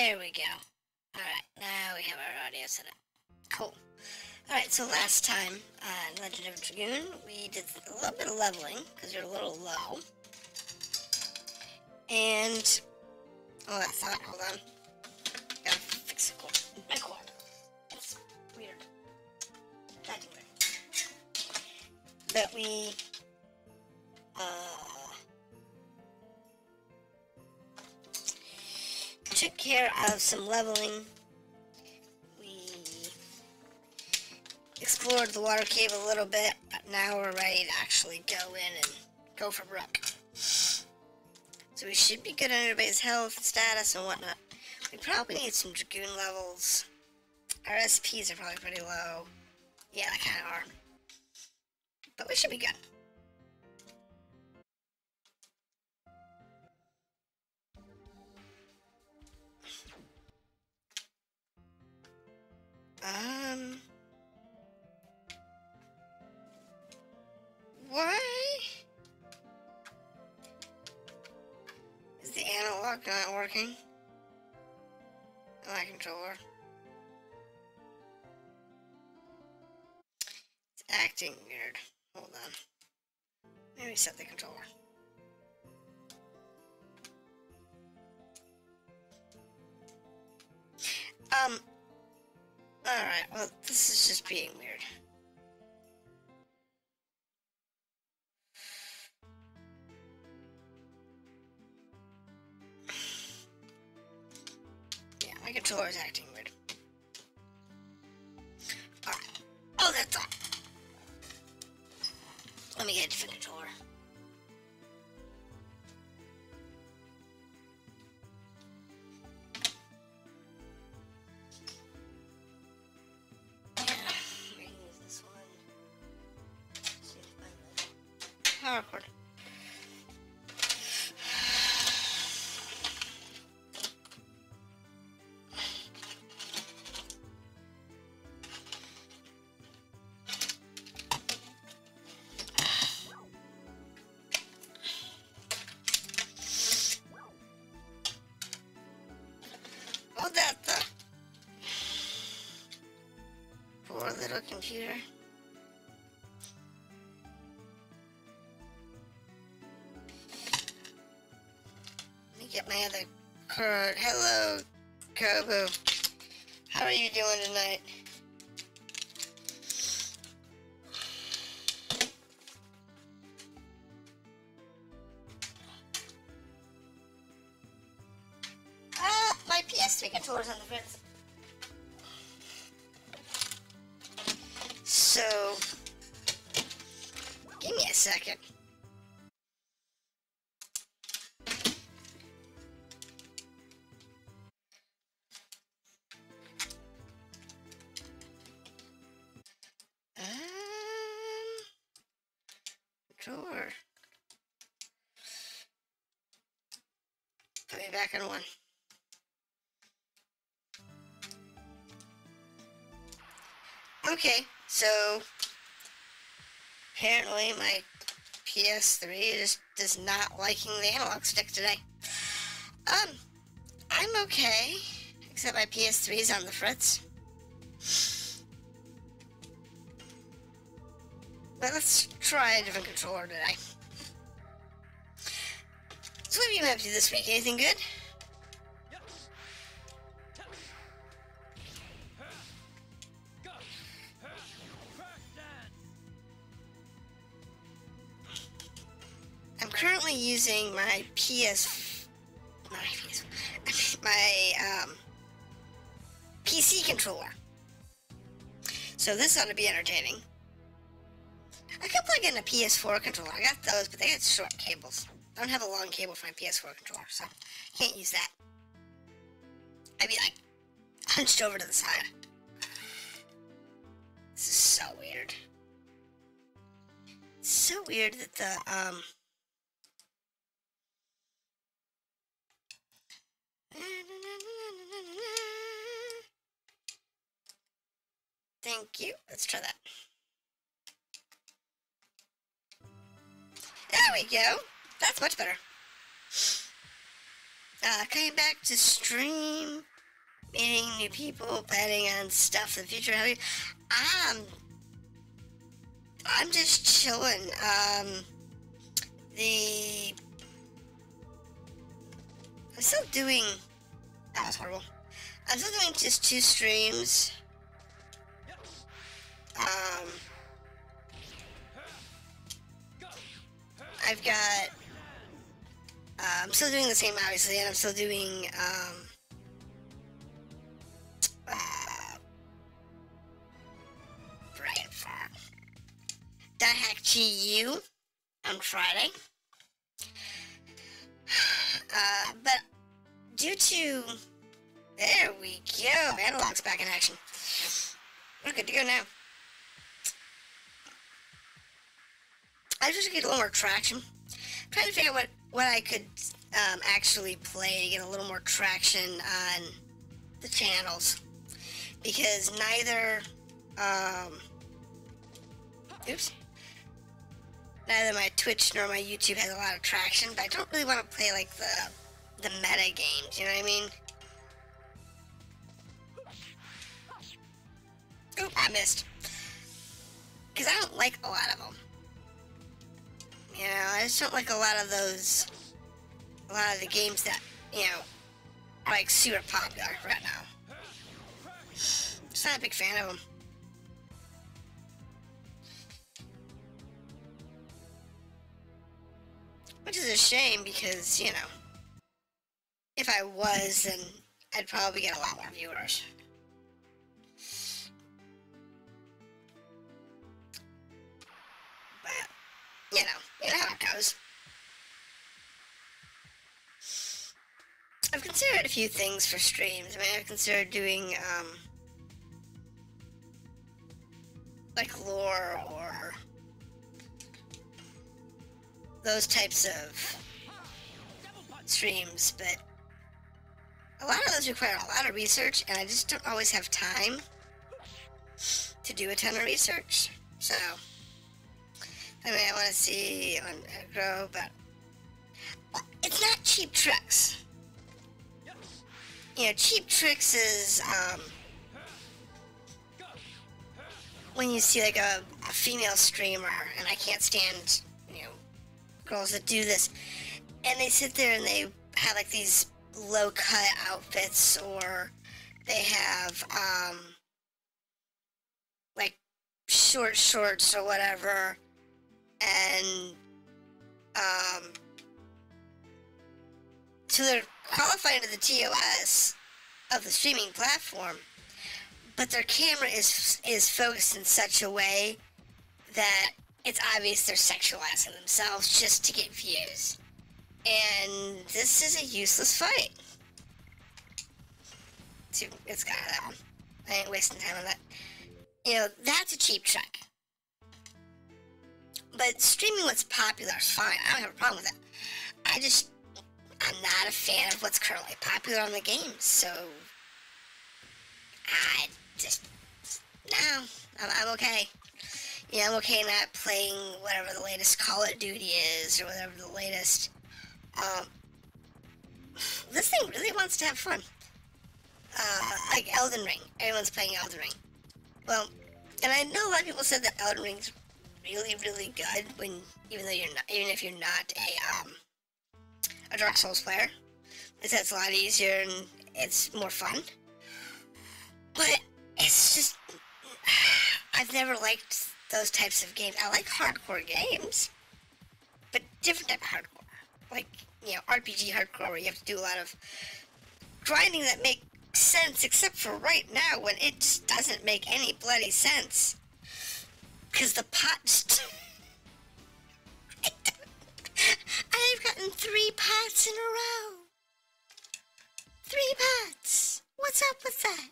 There we go. Alright, now we have our audio set up. Cool. Alright, so last time uh, on Legend of Dragoon, we did a little bit of leveling, because you're a little low. And... Oh, I thought, hold on. Some leveling. We explored the water cave a little bit, but now we're ready to actually go in and go for Brook. So we should be good on everybody's health status and whatnot. We probably need some Dragoon levels. Our SPs are probably pretty low. Yeah, they kind of are. But we should be good. Um. Why? Is the analog not working? My controller. It's acting weird. Hold on. Maybe set the controller. Um, Alright, well, this is just being weird. Yeah, my controller is acting weird. Alright. Oh, that's all. Let me get a different controller. Computer. Let me get my other card. Hello, Kobo. How are you doing tonight? PS3 is does not liking the analog stick today. Um, I'm okay, except my PS3 is on the fritz. But let's try a different controller today. So what have you been up to this week? Anything good? Not my my um, PC controller. So this ought to be entertaining. I could plug in a PS4 controller. I got those, but they got short cables. I don't have a long cable for my PS4 controller, so I can't use that. I'd be like hunched over to the side. This is so weird. It's so weird that the um Thank you. Let's try that. There we go. That's much better. uh, coming back to stream, meeting new people, planning on stuff in the future. Um, I'm just chilling. Um, the I'm still doing. That was horrible. I'm still doing just two streams. Um, I've got. Uh, I'm still doing the same, obviously, and I'm still doing. Um, uh, right. Die Hack GU on Friday. Uh, but due to there we go, analog's back in action. We're good to go now. I just get a little more traction. I'm trying to figure out what what I could um, actually play to get a little more traction on the channels because neither um, oops neither my Twitch nor my YouTube has a lot of traction, but I don't really want to play like the the meta games, you know what I mean? Oop, I missed. Because I don't like a lot of them. You know, I just don't like a lot of those, a lot of the games that, you know, are like super popular right now. Just not a big fan of them. Which is a shame because, you know, if I was, then I'd probably get a lot more viewers. But, you know, you know how it goes. I've considered a few things for streams. I mean, I've considered doing, um, like lore or those types of streams, but a lot of those require a lot of research, and I just don't always have time to do a ton of research. So, I mean, I want to see on grow, but it's not cheap tricks. You know, cheap tricks is um, when you see like a, a female streamer, and I can't stand girls that do this, and they sit there and they have like these low cut outfits or they have um like short shorts or whatever. And um so they're qualified to the TOS of the streaming platform but their camera is is focused in such a way that it's obvious they're sexualizing themselves just to get views and this is a useless fight. See, it's got that one. I ain't wasting time on that. You know, that's a cheap trick. But streaming what's popular is fine. I don't have a problem with that. I just, I'm not a fan of what's currently popular on the game, so I just, no, I'm, I'm okay. Yeah, I'm okay not playing whatever the latest Call of Duty is or whatever the latest um, this thing really wants to have fun. Uh, like Elden Ring. Everyone's playing Elden Ring. Well, and I know a lot of people said that Elden Ring's really, really good when, even though you're not, even if you're not a, um, a Dark Souls player. It's that's a lot easier and it's more fun. But it's just, I've never liked those types of games. I like hardcore games, but different type of hardcore like you know RPG hardcore where you have to do a lot of grinding that makes sense, except for right now when it just doesn't make any bloody sense. Cause the pot. I've gotten three pots in a row. Three pots. What's up with that?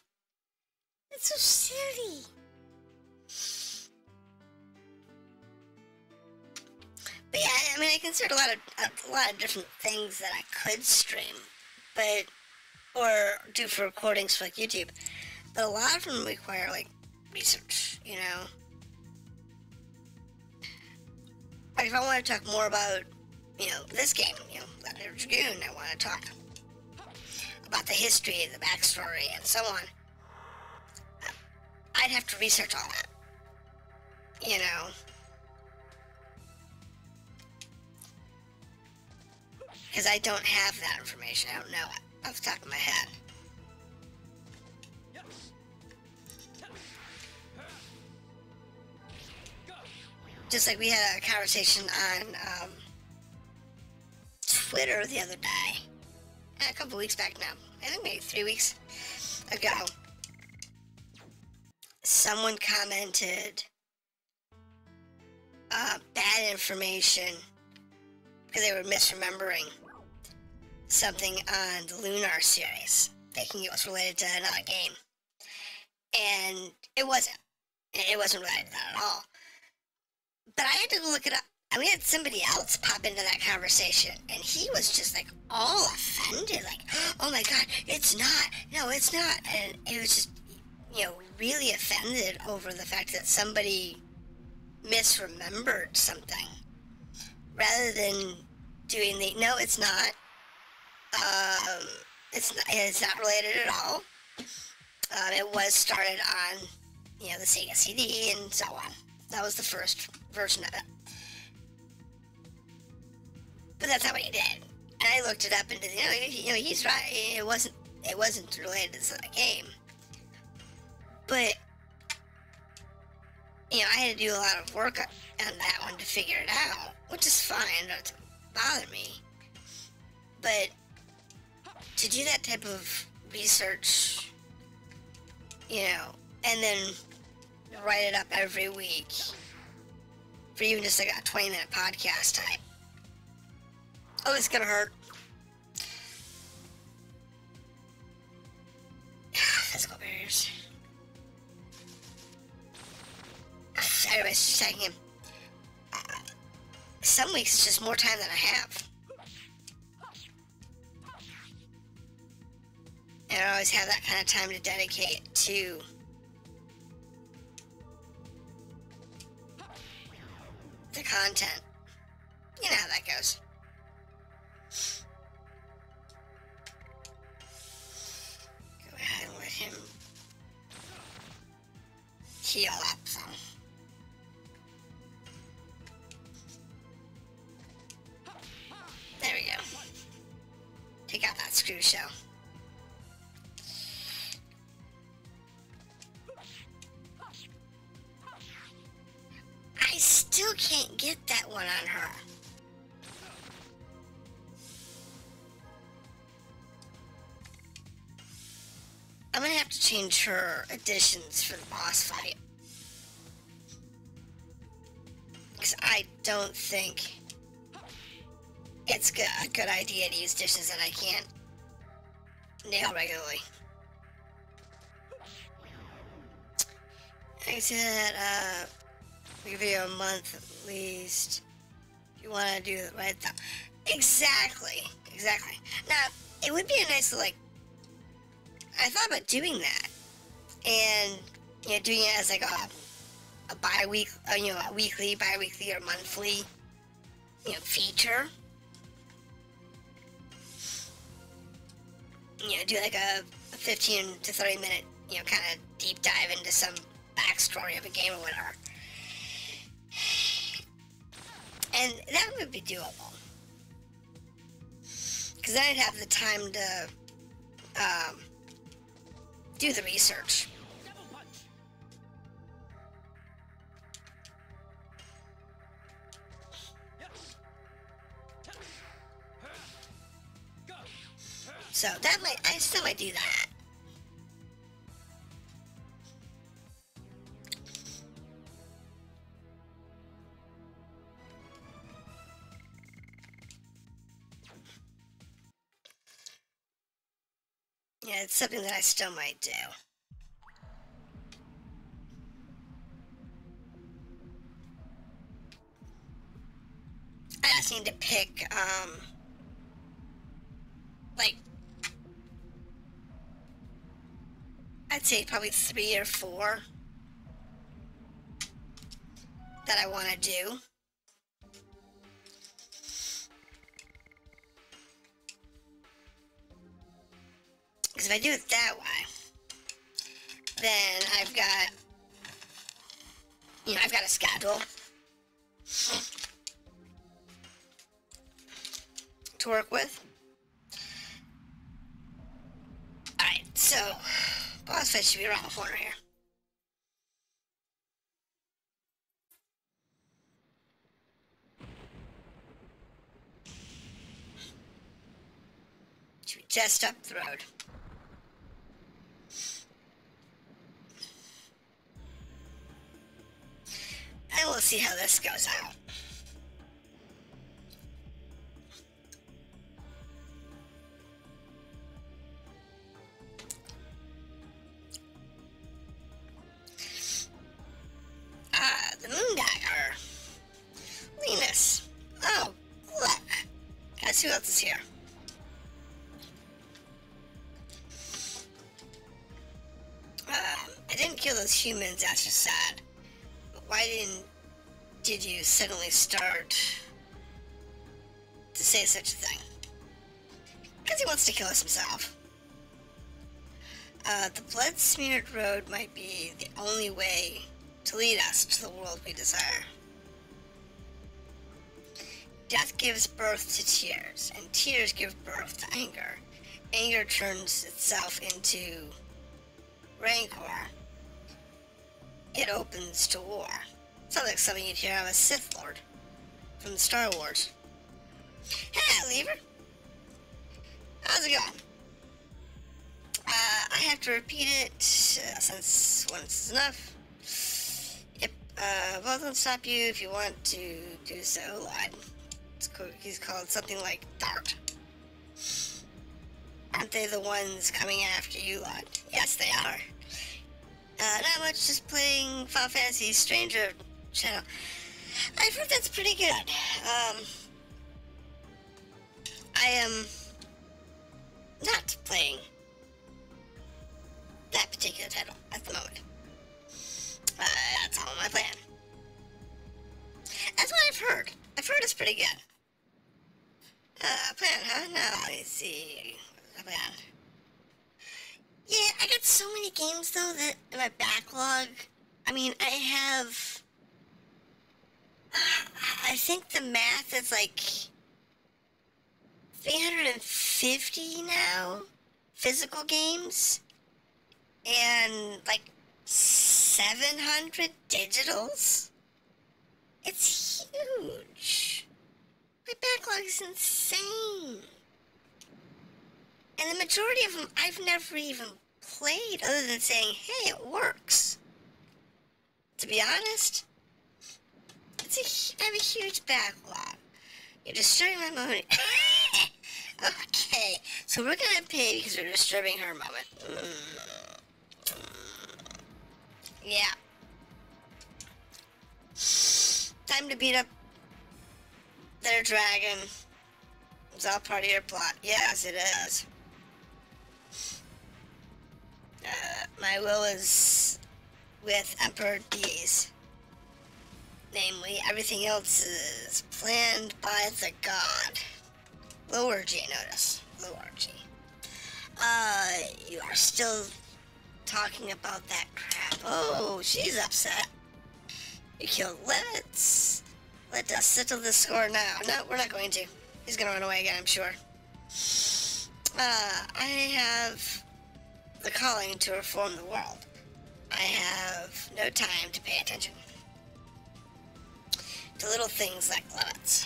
It's so silly. But yeah, I mean, I considered a lot of a lot of different things that I could stream, but or do for recordings for like YouTube. But a lot of them require like research, you know. Like if I want to talk more about, you know, this game, you know, Letter Dragoon, I want to talk about the history, the backstory, and so on, I'd have to research all that. You know? Because I don't have that information. I don't know it off the top of my head. Just like we had a conversation on um, Twitter the other day, a couple weeks back now. I think maybe three weeks ago. Someone commented uh, bad information because they were misremembering something on the Lunar series, thinking it was related to another game. And it wasn't. It wasn't related to that at all. But I had to look it up. And we had somebody else pop into that conversation, and he was just like all offended, like, oh my god, it's not, no, it's not. And it was just, you know, really offended over the fact that somebody misremembered something rather than doing the, no, it's not. Um, it's not, it's not related at all. Um, it was started on, you know, the Sega CD and so on. That was the first version of it. But that's not what he did. And I looked it up and you know, you know he's right. It wasn't it wasn't related to the game. But you know, I had to do a lot of work on that one to figure it out, which is fine. It doesn't bother me. But to do that type of research, you know, and then write it up every week for even just like a 20 minute podcast time. Oh, it's gonna hurt. Physical barriers. Anyways, checking him. Uh, some weeks it's just more time than I have. And I always have that kind of time to dedicate to the content. You know how that goes. Go ahead and let him heal up some. There we go. Take out that screw shell. Still can't get that one on her. I'm gonna have to change her additions for the boss fight. Because I don't think it's a good idea to use additions that I can't nail regularly. I said, uh, give you a month at least. If you want to do it right though. Exactly, exactly. Now, it would be a nice, like, I thought about doing that. And, you know, doing it as like a, a bi-week, uh, you know, a weekly, bi-weekly or monthly, you know, feature. You know, do like a, a 15 to 30 minute, you know, kind of deep dive into some backstory of a game or whatever. And that would be doable. Because I'd have the time to um, do the research. So that might, I still might do that. Yeah, it's something that I still might do. I just need to pick, um, like, I'd say probably three or four that I want to do. Because if I do it that way, then I've got, you know, I've got a schedule to work with. Alright, so, boss fight should be around the corner here. Should just up the road. And we'll see how this goes out. Ah, the moon dagger. Lenus. Oh, look. Guess who else is here? Um, I didn't kill those humans, that's just sad. Why didn't did you suddenly start to say such a thing? Because he wants to kill us himself. Uh, the blood smeared road might be the only way to lead us to the world we desire. Death gives birth to tears, and tears give birth to anger. Anger turns itself into rancor. It opens to war. Sounds like something you'd hear of a Sith Lord from the Star Wars. Hey, Lever. How's it going? Uh, I have to repeat it uh, since once is enough. Yep, uh, both will stop you if you want to do so. Co- he's called something like Dart. Aren't they the ones coming after you, Lord? Yes, they are. Uh, not much, just playing Final Fantasy Stranger Shadow. I've heard that's pretty good. Um, I am not playing that particular title at the moment. Uh, that's all my plan. That's what I've heard. I've heard it's pretty good. Uh, plan, huh? No, let me see. Plan. Yeah, I got so many games though that in my backlog. I mean, I have. I think the math is like 350 now physical games and like 700 digitals. It's huge. My backlog is insane. And the majority of them I've never even played other than saying, hey, it works. To be honest, it's a, I have a huge backlog. You're disturbing my moment. okay, so we're gonna pay because we're disturbing her moment. Mm. Yeah. Time to beat up their dragon. It's all part of your plot. Yes, it is. Uh, my will is with Emperor Diaz. Namely, everything else is planned by the god. Lower G, notice. Lower G. Uh, you are still talking about that crap. Oh, she's upset. You killed Let's let us settle the score now. No, we're not going to. He's gonna run away again, I'm sure. Uh, I have the calling to reform the world. I have no time to pay attention to little things like limits.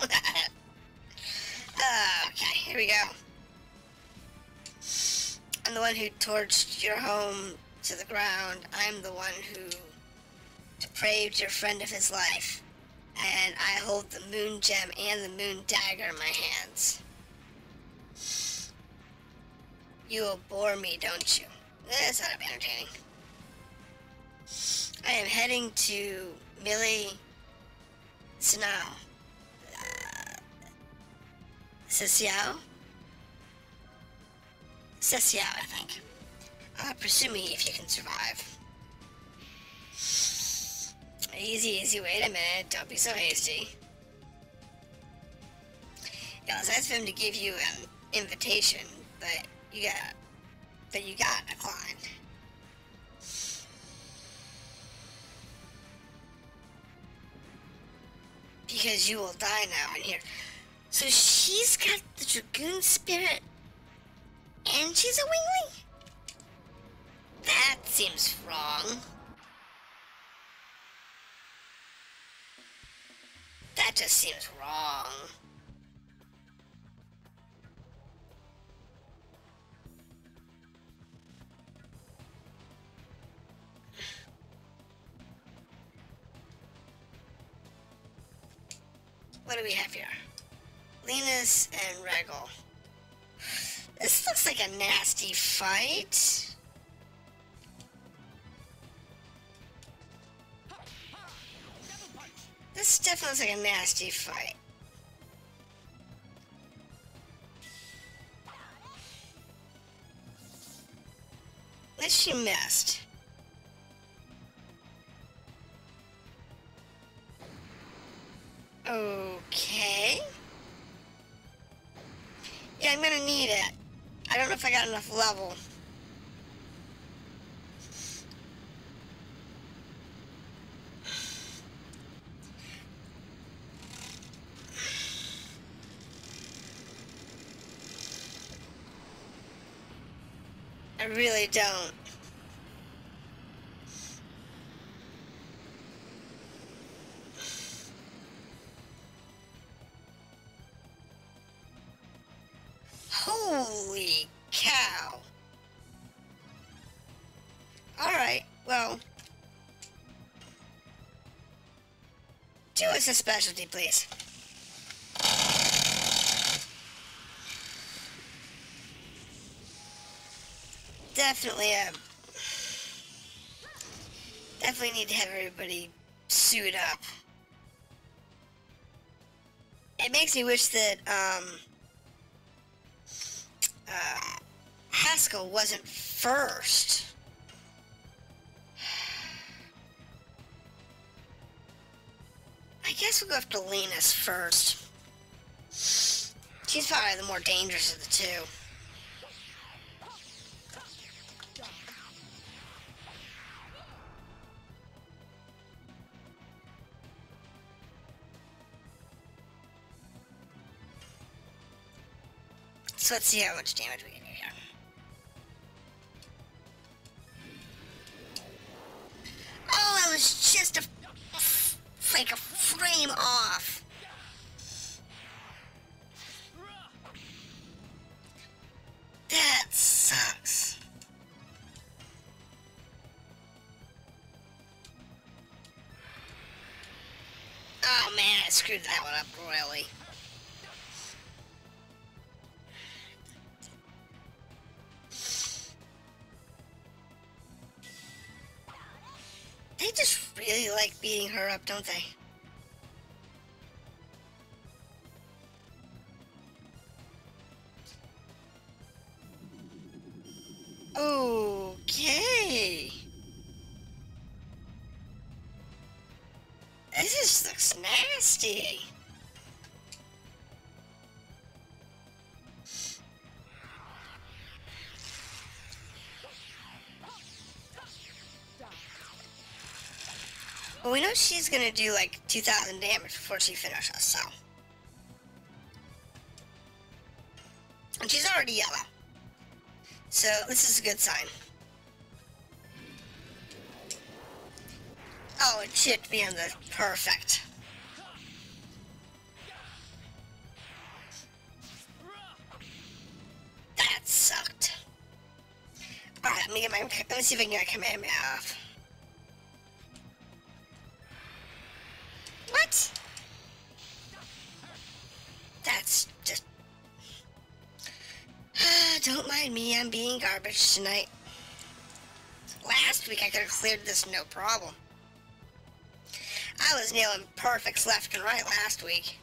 okay, here we go. I'm the one who torched your home to the ground. I'm the one who depraved your friend of his life. And I hold the moon gem and the moon dagger in my hands. You will bore me, don't you? That's not entertaining. I am heading to Millie Snow. Uh? Ceciao, I think. Uh, pursue me if you can survive. Easy, easy, wait a minute. Don't be so hasty. Yeah, I was for him to give you an invitation that you got that you got a Klein. Because you will die now in here. So she's got the Dragoon Spirit and she's a wingling? That seems wrong. That just seems wrong. What do we have here? Lenus and Regole. This looks like a nasty fight. This definitely looks like a nasty fight. That she missed. Okay. Yeah, I'm gonna need it. I don't know if I got enough level. I really don't. Cow. Alright, well. Do us a specialty, please. Definitely, um, definitely need to have everybody suit up. It makes me wish that, um, uh, Haschel wasn't first. I guess we'll go after Lenus first. She's probably the more dangerous of the two. So let's see how much damage we can do her up, don't they? She's gonna do like 2,000 damage before she finishes, so. And she's already yellow. So, this is a good sign. Oh, it chipped me on the perfect. That sucked. Alright, let me get my, let me see if I can get my command off. Tonight. Last week I could have cleared this no problem. I was nailing perfects left and right last week.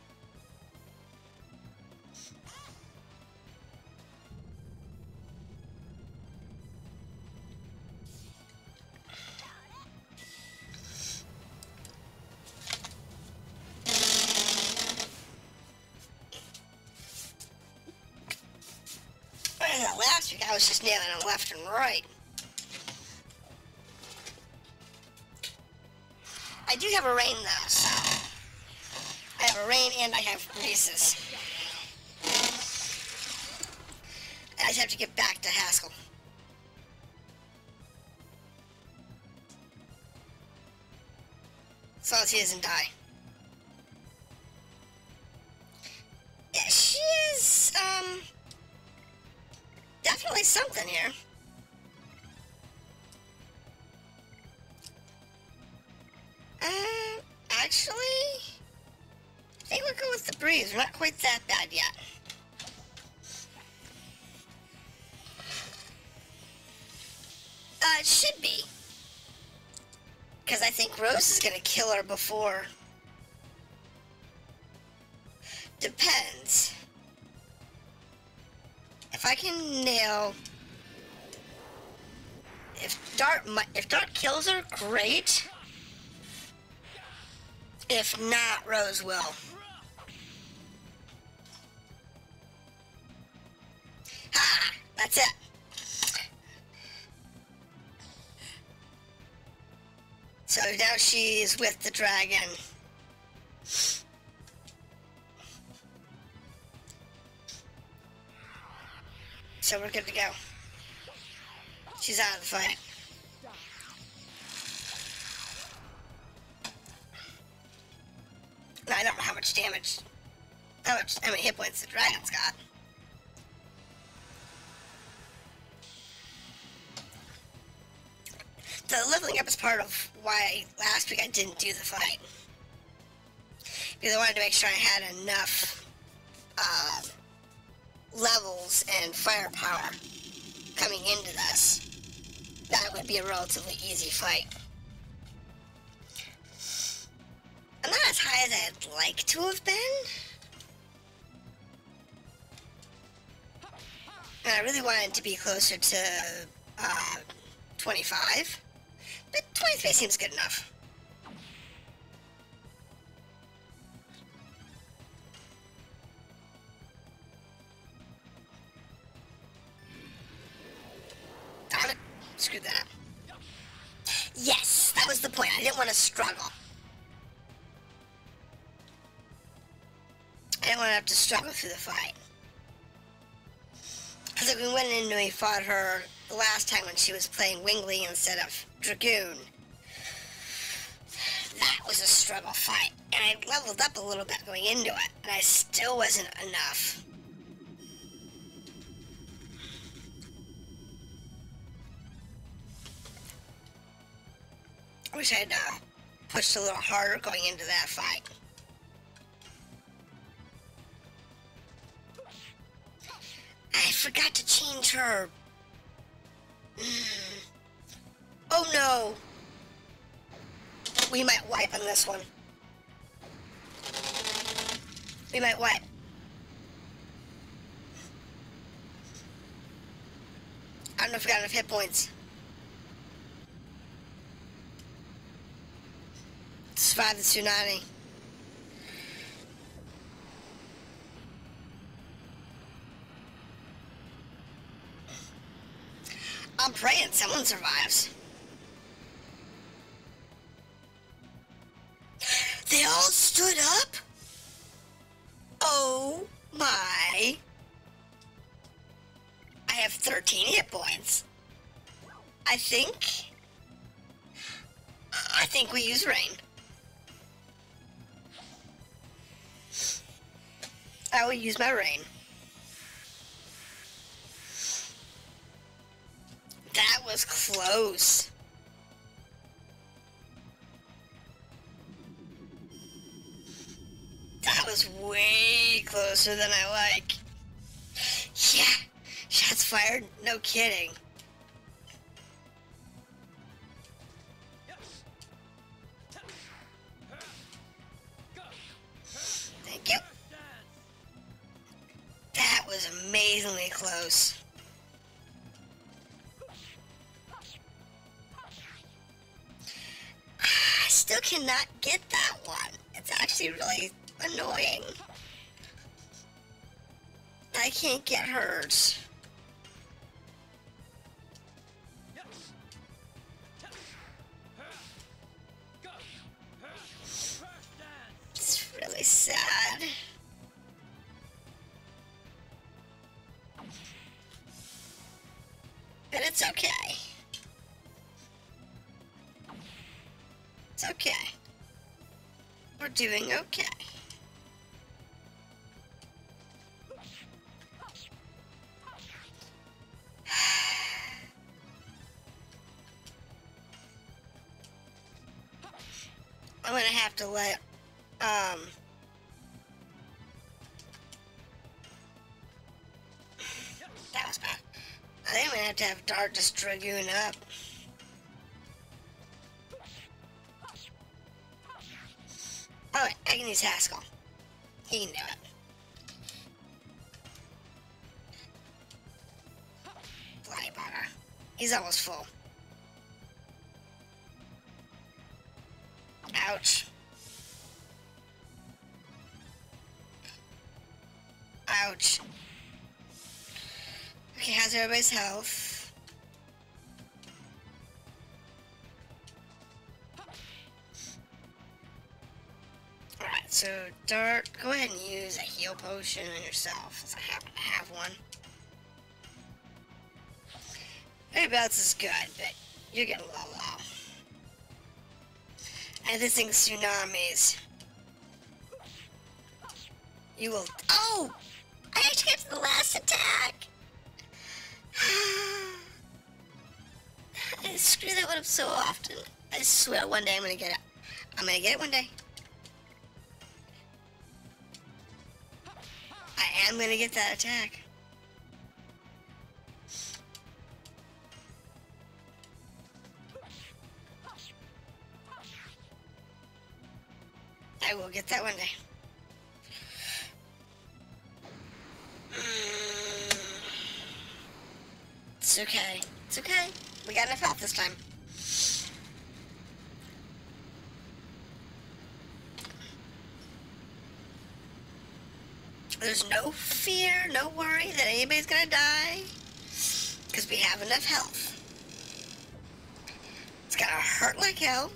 Quite that bad yet. Uh, it should be. Because I think Rose is going to kill her before. Depends. If I can nail... If Dart, if Dart kills her, great. If not, Rose will. She's with the dragon. So we're good to go. She's out of the fight. I don't know how much damage, how much, how many hit points the dragon's got. The leveling up is part of why last week I didn't do the fight. Because I wanted to make sure I had enough uh, levels and firepower coming into this. That would be a relatively easy fight. I'm not as high as I'd like to have been. And I really wanted to be closer to uh, 25. But 23 seems good enough. Darn it. Screw that. Yes, that was the point. I didn't want to struggle. I didn't want to have to struggle through the fight. Because if we went in and we fought her the last time when she was playing Wingly instead of Dragoon, that was a struggle fight. And I leveled up a little bit going into it, and I still wasn't enough. I wish I had uh, pushed a little harder going into that fight. I forgot to change her. Oh no! We might wipe on this one. We might wipe. I don't know if we got enough hit points. Survive the tsunami. I'm praying someone survives. They all stood up? Oh my. I have 13 hit points. I think. I think we use rain. I will use my rain. That was close. That was way closer than I like. Yeah, shots fired? No kidding. Thank you. That was amazingly close. I still cannot get that one. It's actually really annoying. I can't get hers. It's really sad. But it's okay. We're doing okay. I'm gonna have to let, um, that was bad. I think gonna have to have Dart just Dragoon up. Can use Haschel. He can do it. Fly butter. He's almost full. Ouch. Ouch. Okay, how's everybody's health? So Dart, go ahead and use a heal potion on yourself, as I happen to have one. Everybody else is good, but you're getting low low. And this thing's tsunamis. You will. Oh! I actually got to the last attack! I screw that one up so often. I swear one day I'm gonna get it. I'm gonna get it one day. I am gonna get that attack. I will get that one day. Mm. It's okay. It's okay. We got enough health this time. There's no fear, no worry that anybody's gonna die. Because we have enough health. It's gonna hurt like hell,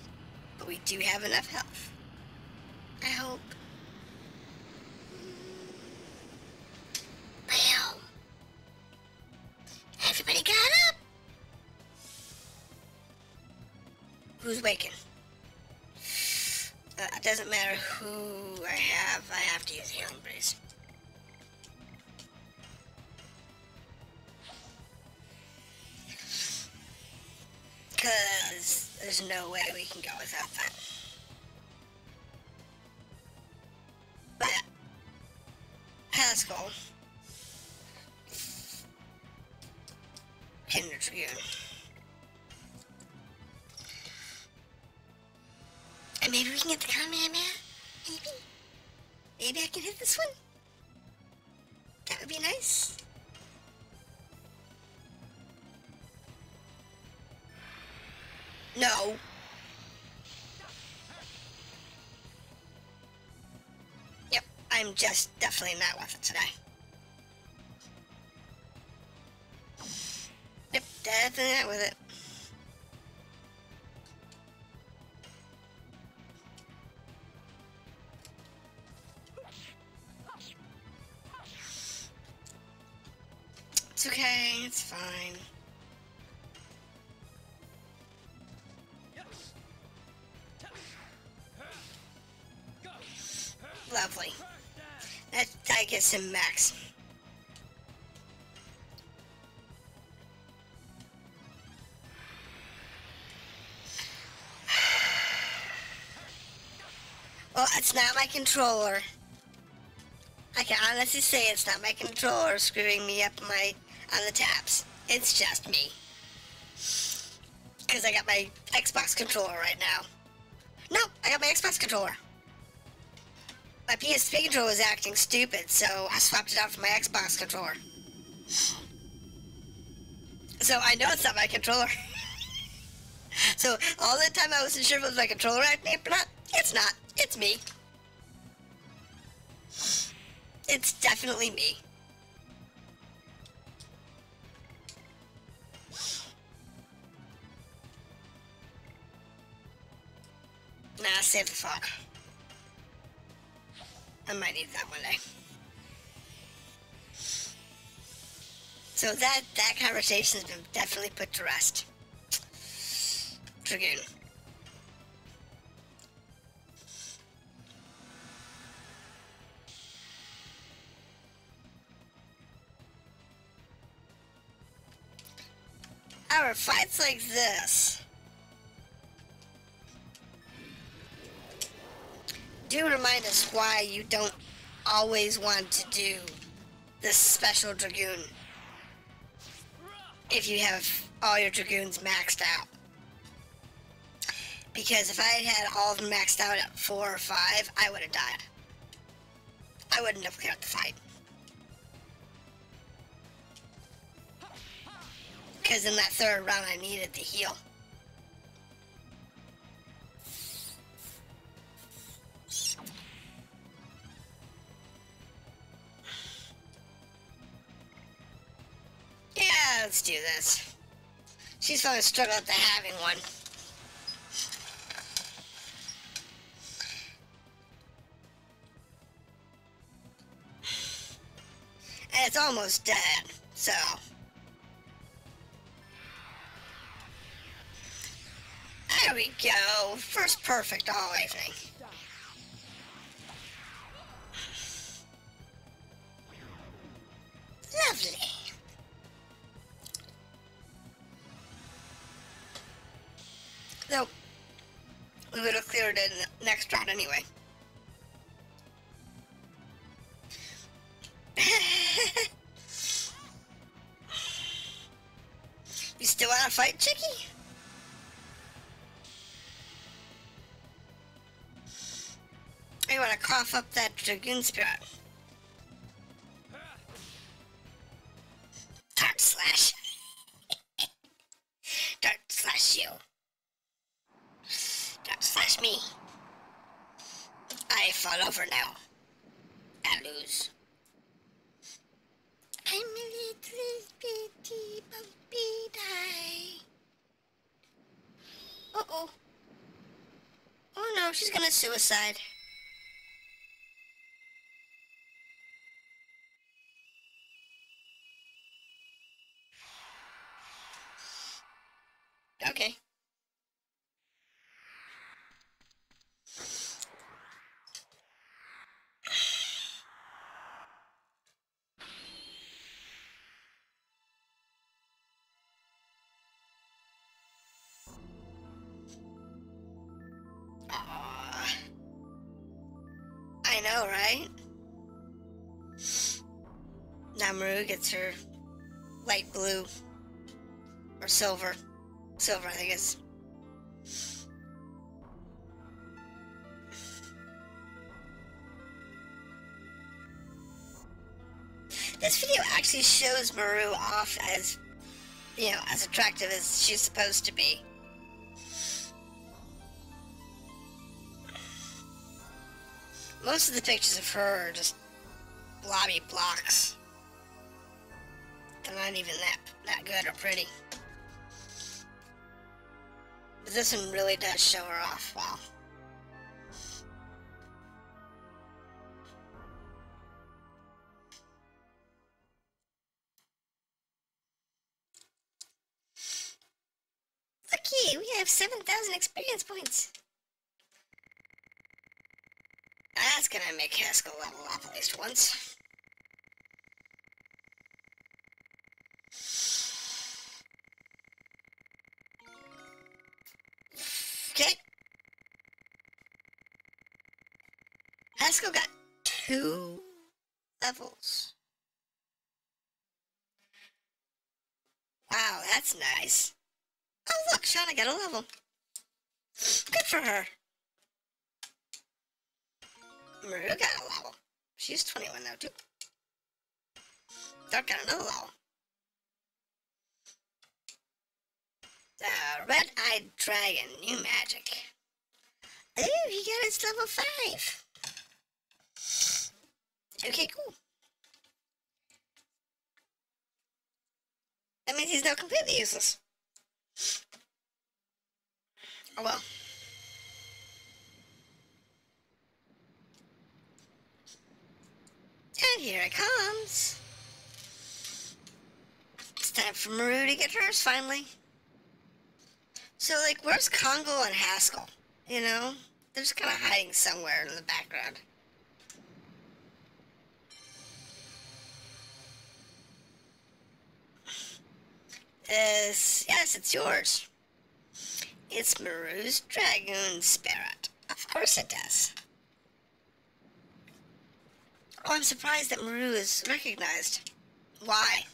but we do have enough health. I hope. Well, everybody got up. Who's waking? Uh, it doesn't matter who I have. I have to use healing breeze. There's no way we can go without that. But Haschel Kinder I'm just definitely not with it today. Yep, definitely not with it. It's not my controller. I can honestly say it's not my controller screwing me up my on the taps. It's just me. Because I got my Xbox controller right now. No, I got my Xbox controller. My PSP controller was acting stupid, so I swapped it out for my Xbox controller. So I know it's not my controller. so all the time I wasn't sure if it was my controller acting or not, it's not. It's me. It's definitely me. Nah, save the fog. I might need that one day. So that that conversation's been definitely put to rest. Dragoon. However, fights like this do remind us why you don't always want to do this special Dragoon if you have all your Dragoons maxed out. Because if I had had all of them maxed out at 4 or 5, I would have died. I wouldn't have cleared the fight. Because in that third round I needed to heal. Yeah, let's do this. She's probably struggling to having one. And it's almost dead, so... There we go. First perfect all evening. Lovely. Nope. We would have cleared it next round anyway. you still want to fight, Chicky? You want to cough up that Dragoon Spirit? Dart slash. Dart slash you. Dart slash me. I fall over now. I lose. I'm a little bitty bumpy die. Uh oh. Oh no, she's gonna suicide. Okay. I know, right? Namaru gets her light blue or silver. Silver, I it's. This video actually shows Meru off as, you know, as attractive as she's supposed to be. Most of the pictures of her are just blobby blocks. They're not even that that good or pretty. But this one really does show her off. Wow. Lucky, we have 7,000 experience points. That's gonna make Haschel level up at least once. Haschel got two levels. Wow, that's nice. Oh, look, Shana got a level. Good for her. Meru got a level. She's 21 now, too. Dart got another level. The red-eyed dragon, new magic. Ooh, he got his level 5. Okay, cool. That means he's now completely useless. Oh well. And here it comes. It's time for Meru to get hers finally. So, like, where's Kongol and Haschel? You know? They're just kind of hiding somewhere in the background. This? Yes, it's yours. It's Meru's Dragoon Spirit. Of course it does. Oh, I'm surprised that Meru is recognized. Why?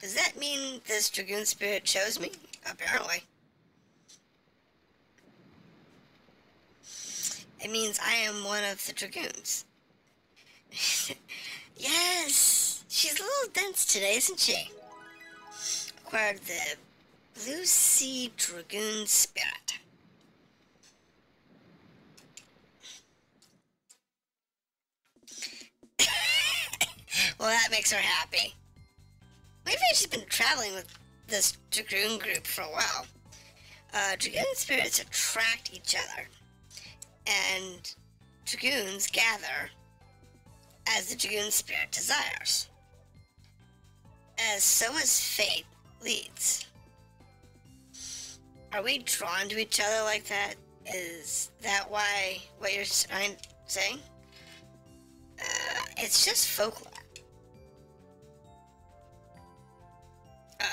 Does that mean this Dragoon Spirit chose me? Apparently. It means I am one of the Dragoons. yes! She's a little dense today, isn't she? Acquired the Blue Sea Dragoon Spirit. well, that makes her happy. Maybe she's been traveling with this Dragoon group for a while. Uh, Dragoon spirits attract each other, and Dragoons gather as the Dragoon spirit desires. As so as fate leads. Are we drawn to each other like that? Is that why what you're saying? Uh, it's just folklore. Uh,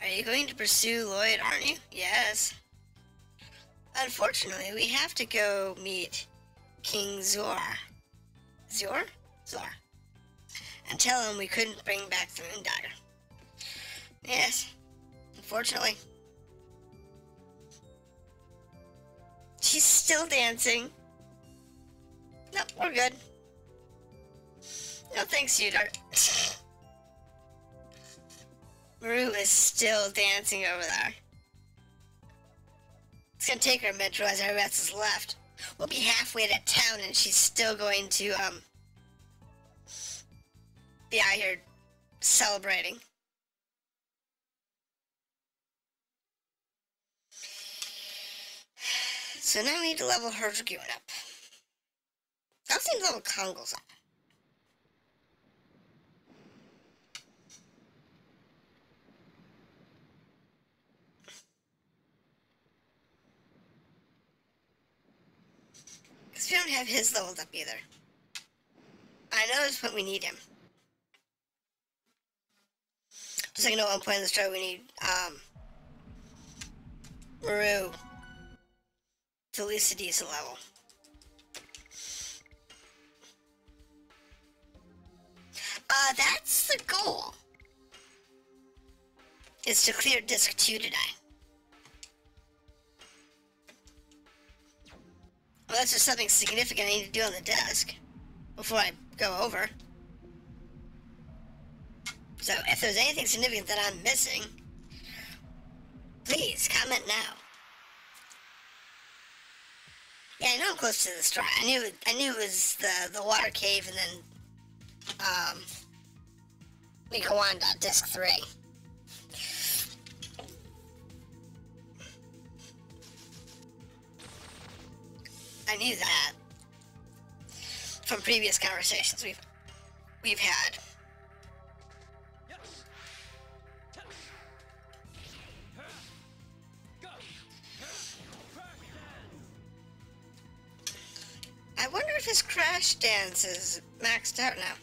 are you going to pursue Lloyd, aren't you? Yes. Unfortunately, we have to go meet King Zior. Zior? Zior. And tell him we couldn't bring back the Moon Dagger. Yes. Unfortunately. She's still dancing. No, we're good. No thanks, Udart. Meru is still dancing over there. It's gonna take her a minute to realize everybody is left. We'll be halfway to town and she's still going to, um, be out here celebrating. So now we need to level her Dragoon up. I also need to level Kongol's up. Because we don't have his leveled up either. I know that's what we need him. Just like I know point in the story we need, um, Meru to at least a decent level. Uh, that's the goal. Is to clear disc 2 today. That's just something significant I need to do on the desk before I go over. So if there's anything significant that I'm missing, please comment now. Yeah, I know I'm close to the straw. I knew I knew it was the the water cave and then um we go on to disc three. I knew that from previous conversations we've we've had. I wonder if his crash dance is maxed out now.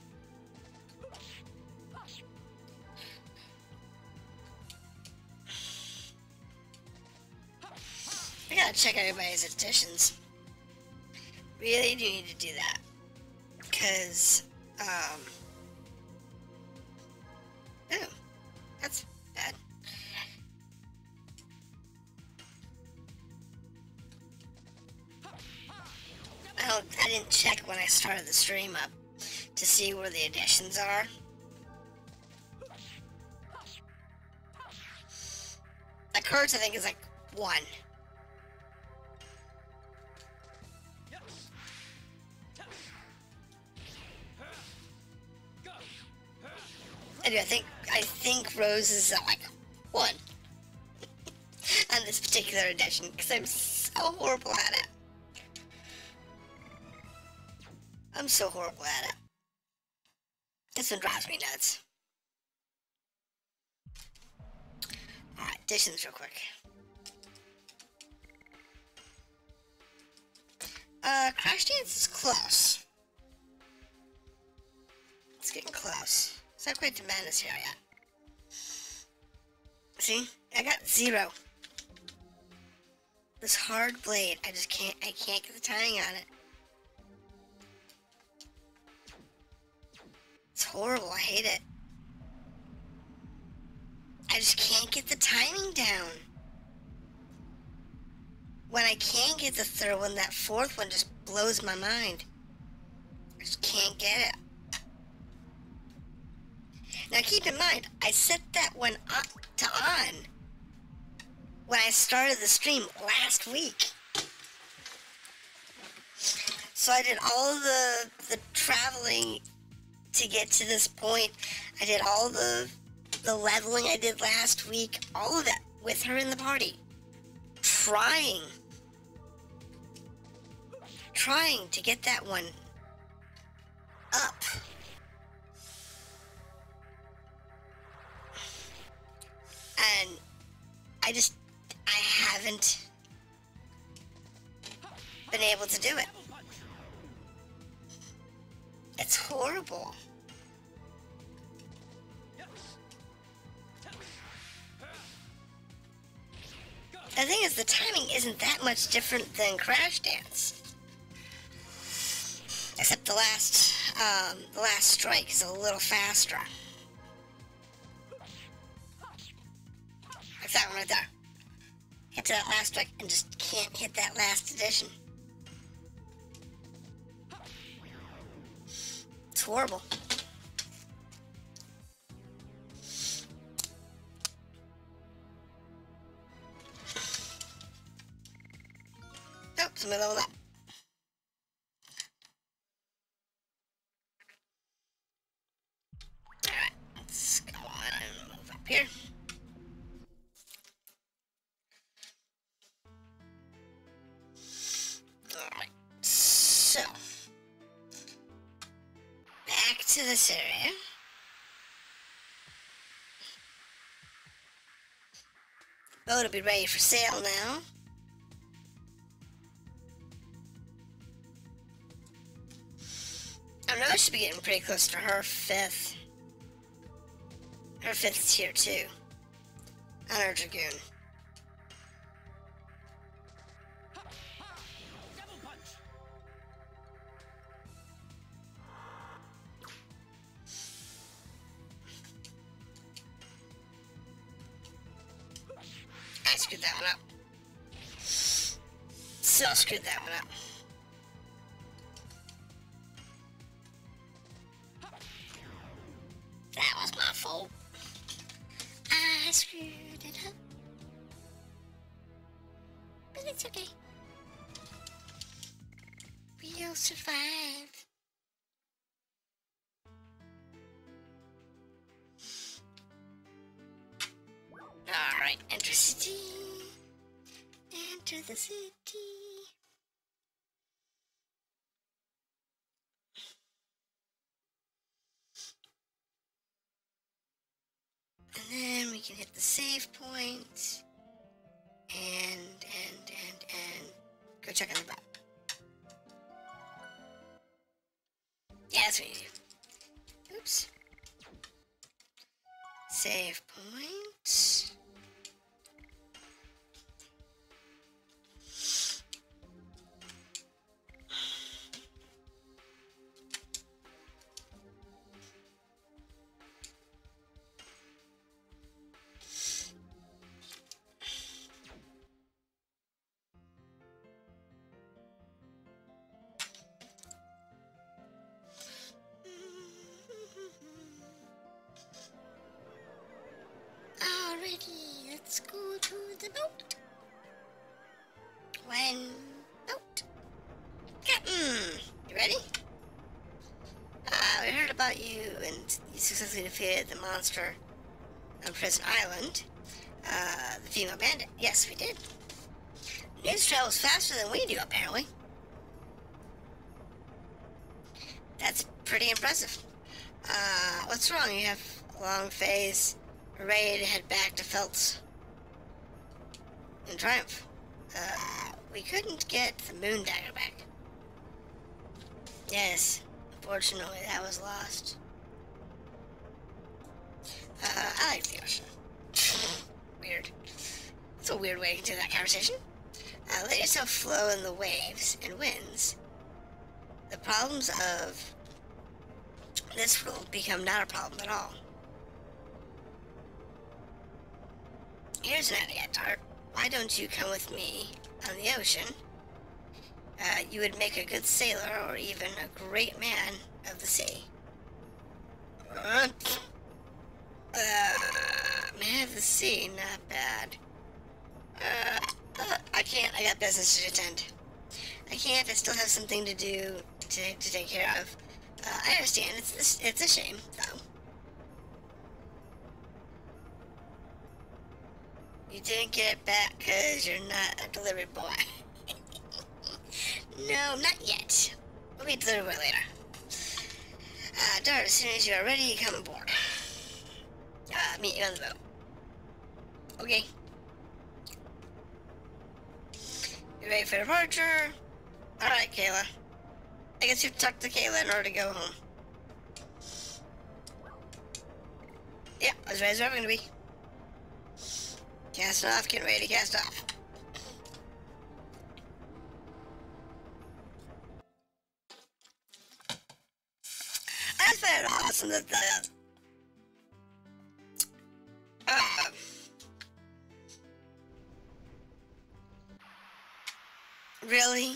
I gotta check everybody's additions. Really do need to do that. Because, um... Oh, that's I, didn't check when I started the stream up to see where the additions are. The hurts, I think, is like one. I. I think I think Rose is like one on this particular edition because I'm so horrible at it. I'm so horrible at it. This one drives me nuts. Alright, additions real quick. Uh, Crash Dance is close. It's getting close. It's not quite to madness here yet. See? I got zero. This hard blade, I just can't, I can't get the timing on it. It's horrible, I hate it. I just can't get the timing down. When I can get the third one, that fourth one just blows my mind. I just can't get it. Now keep in mind, I set that one up to on when I started the stream last week. So I did all the the traveling to get to this point. I did all the the leveling I did last week, all of that with her in the party. Trying trying to get that one up. And I just, I haven't been able to do it. It's horrible. The thing is, the timing isn't that much different than Crash Dance. Except the last, um, the last strike is a little faster. Like that one right there. Hit to that last strike and just can't hit that last addition. It's horrible. Here. Alright, so. Back to this area. Boat will be ready for sale now. Should be getting pretty close to her fifth. Her fifth tier too. On her Dragoon. Let's go to the boat. When boat. Captain, you ready? Uh, we heard about you and you successfully defeated the monster on Prison Island. Uh, the female bandit. Yes, we did. News travels faster than we do, apparently. That's pretty impressive. Uh, what's wrong? You have a long face. Ready to head back to Fletz. In triumph. Uh, we couldn't get the moon dagger back. Yes, unfortunately that was lost. I like the ocean. weird. It's a weird way to that conversation. Uh, let yourself flow in the waves and winds. The problems of this will become not a problem at all. Here's an idea, Dart. Why don't you come with me on the ocean? Uh, you would make a good sailor or even a great man of the sea. Uh, man of the sea, not bad. Uh, uh, I can't, I got business to attend. I can't, I still have something to do, to, to take care of. Uh, I understand, it's, it's a shame, though. You didn't get it back because you're not a delivery boy. no, not yet. We'll be delivery boy later. Uh, Dart, as soon as you are ready, come aboard. Uh, meet you on the boat. Okay. You ready for departure? Alright, Kayla. I guess you've talked to Kayla in order to go home. Yeah, as ready as I'm gonna be. Cast off, get ready to cast off. I find it awesome that the uh, really?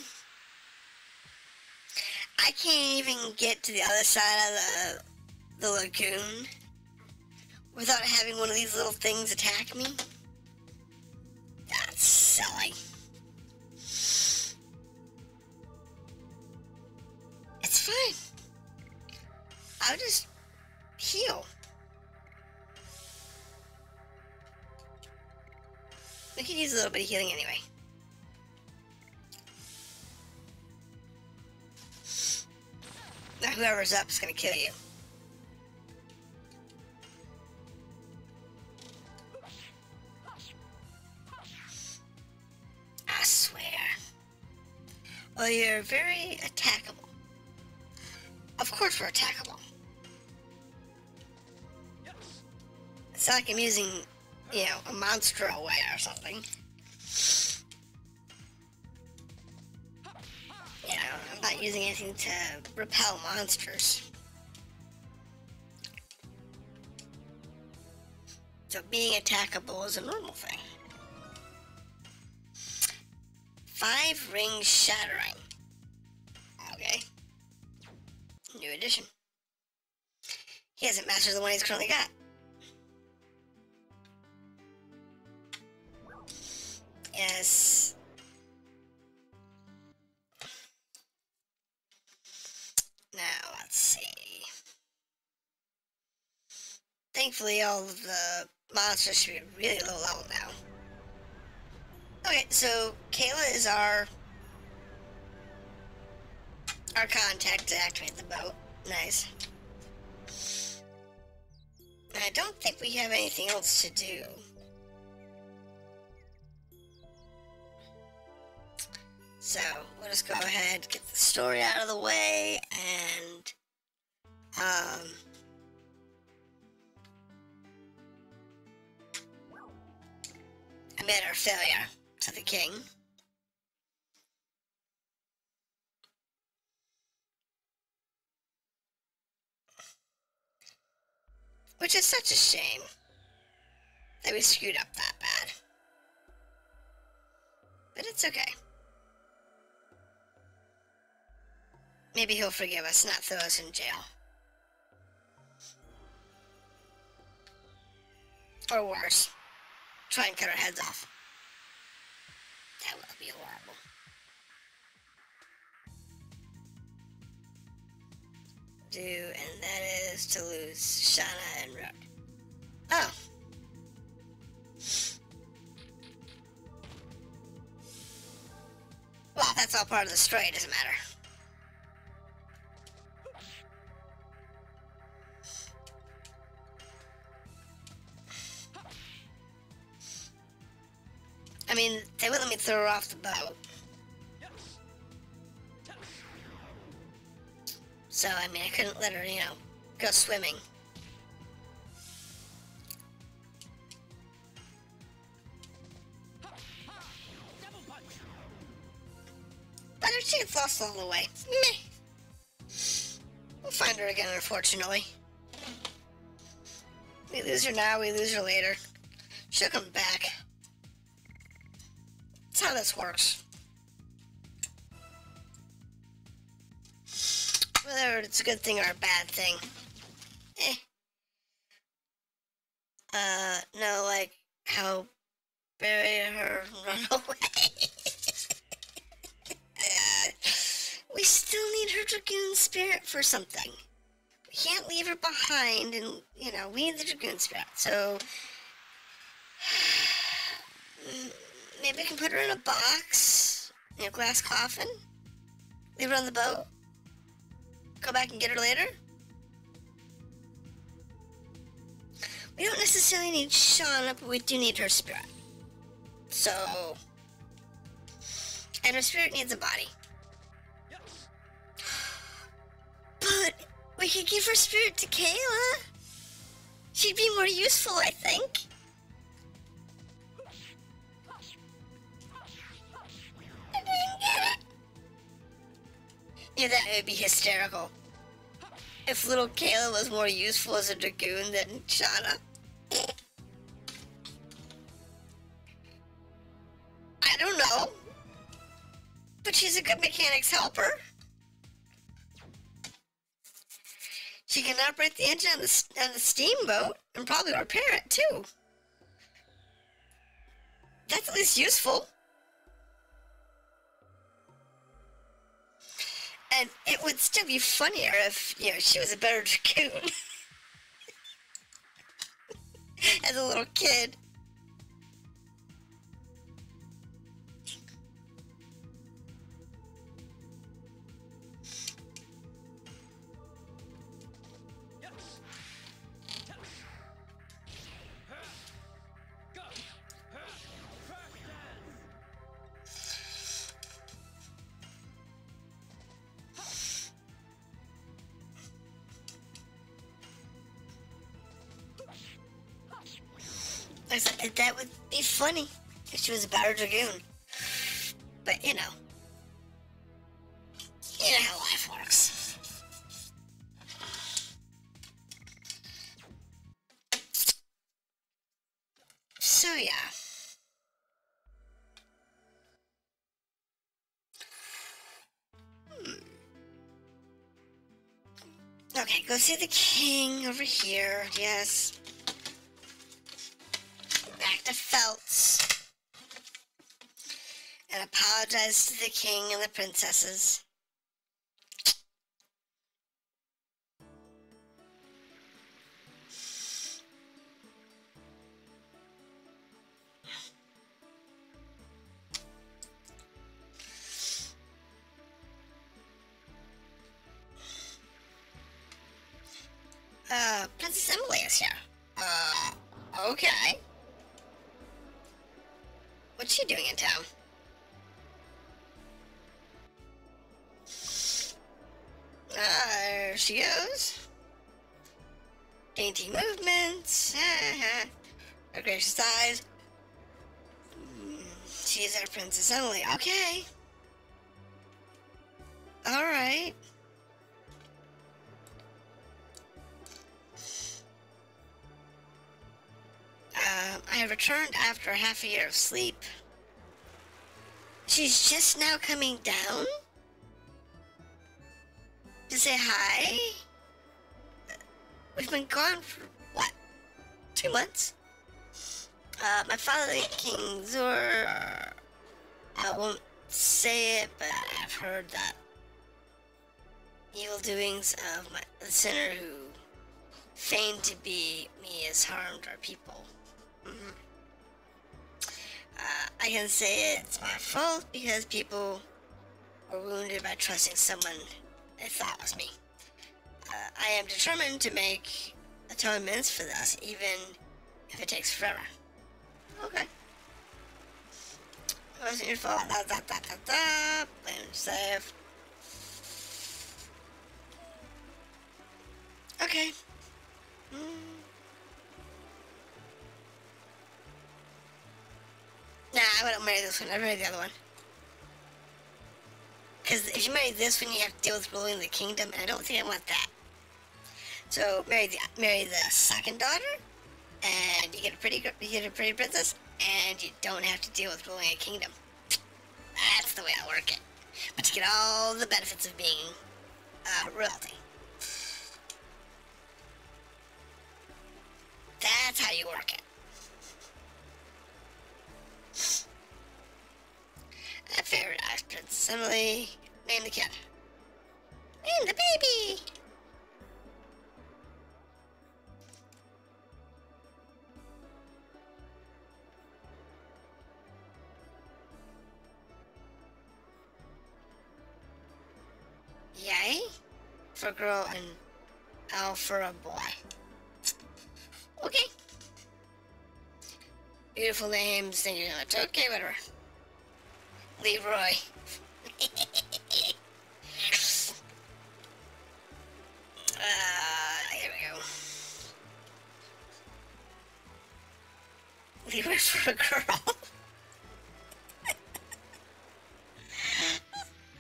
I can't even get to the other side of the the lagoon without having one of these little things attack me. Silly. It's fine. I'll just heal. We could use a little bit of healing anyway. Now whoever's up is gonna kill you. Well, you're very attackable. Of course we're attackable. It's not like I'm using, you know, a monster away or something. You know, I'm not using anything to repel monsters. So being attackable is a normal thing. Five ring shattering. Okay. New addition. He hasn't mastered the one he's currently got. Yes. Now, let's see. Thankfully, all of the monsters should be really low level now. Okay, so Kayla is our our contact to activate the boat. Nice. I don't think we have anything else to do. So, let us go ahead, get the story out of the way, and, um, admit our failure to the king. Which is such a shame that we screwed up that bad. But it's okay. Maybe he'll forgive us, not throw us in jail. Or worse, try and cut our heads off. That would be horrible. Do, and that is to lose Shana and Road. Oh. Well, that's all part of the story, it doesn't matter. I mean, let me throw her off the boat, So, I mean, I couldn't let her, you know, go swimming. But chance lost all the way. Meh. We'll find her again, unfortunately. We lose her now, we lose her later. She'll come back. How this works. Whether it's a good thing or a bad thing. Eh. Uh, no, like how bury her run away. we still need her Dragoon spirit for something. We can't leave her behind, and, you know, we need the Dragoon spirit. So, maybe we can put her in a box, in a glass coffin, leave her on the boat, go back and get her later. We don't necessarily need Shana, but we do need her spirit. So, and her spirit needs a body. But we could give her spirit to Kayla. She'd be more useful, I think. Yeah, that would be hysterical. If little Kayla was more useful as a dragoon than Shana. I don't know. But she's a good mechanics helper. She can operate the engine on the, on the steamboat and probably repair it too. That's at least useful. And it would still be funnier if, you know, she was a better dragoon. As a little kid. Better dragoon. But you know, you know how life works. So yeah. Hmm. Okay, go see the king over here. Yes. Back to Fletz. And apologize to the king and the princesses. Uh, Princess Emille is here. Uh, okay. What's she doing in town? She goes. Dainty movements. Gracious eyes. She's our Princess Emille. Okay. Alright. Uh, I have returned after half a year of sleep. She's just now coming down? To say hi? We've been gone for, what, two months? Uh, my father, King Zior, I won't say it, but I've heard that evil doings of my, the sinner who feigned to be me has harmed our people. Mhm. Uh, I can say it's my fault because people were wounded by trusting someone they that was me. Uh, I am determined to make atonements for this, even if it takes forever. Okay. It wasn't your fault. Da, da, da, da, da. Boom, save. Okay. Mm. Nah, I wouldn't marry this one. I'd marry the other one. Because if you marry this one, you have to deal with ruling the kingdom, and I don't think I want that. So marry the marry the second daughter, and you get a pretty you get a pretty princess, and you don't have to deal with ruling a kingdom. That's the way I work it. But you get all the benefits of being uh, royalty. That's how you work it. A favorite Princess Emille. Name the kid. Name the baby! Yay? For a girl and L for a boy. Okay. Beautiful names, much. Okay, whatever. Leroy. Uh, here we go. For a girl.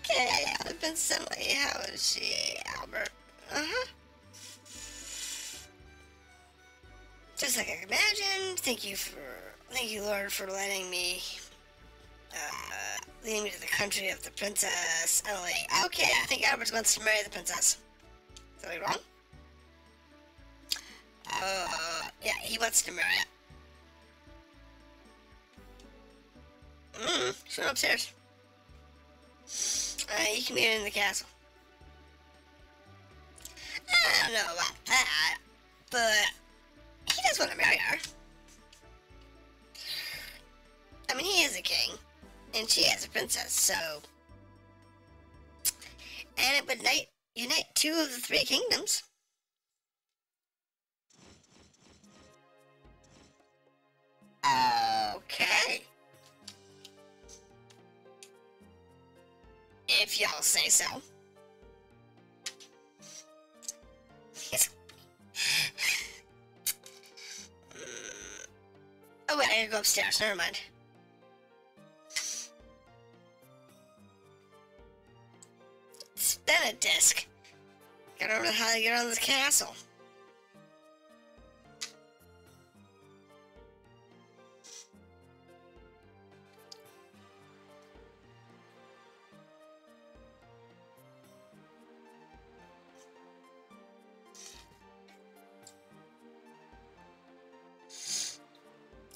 okay, I've been Sally. How is she, Albert? Uh-huh. Just like I imagined. Thank you for, thank you, Lord, for letting me uh, leading me to the country of the princess Emille. Okay, I think Albert wants to marry the princess. That wrong? Uh, yeah, he wants to marry it. Mmm, she's upstairs. Uh, you can meet her in the castle. I don't know about that, but he does want to marry her. I mean, he is a king and she is a princess, so. And it would unite, unite two of the three kingdoms. Okay. If y'all say so. Hmm. Oh wait, I gotta go upstairs, never mind. A disc. Get over to how to get on this castle.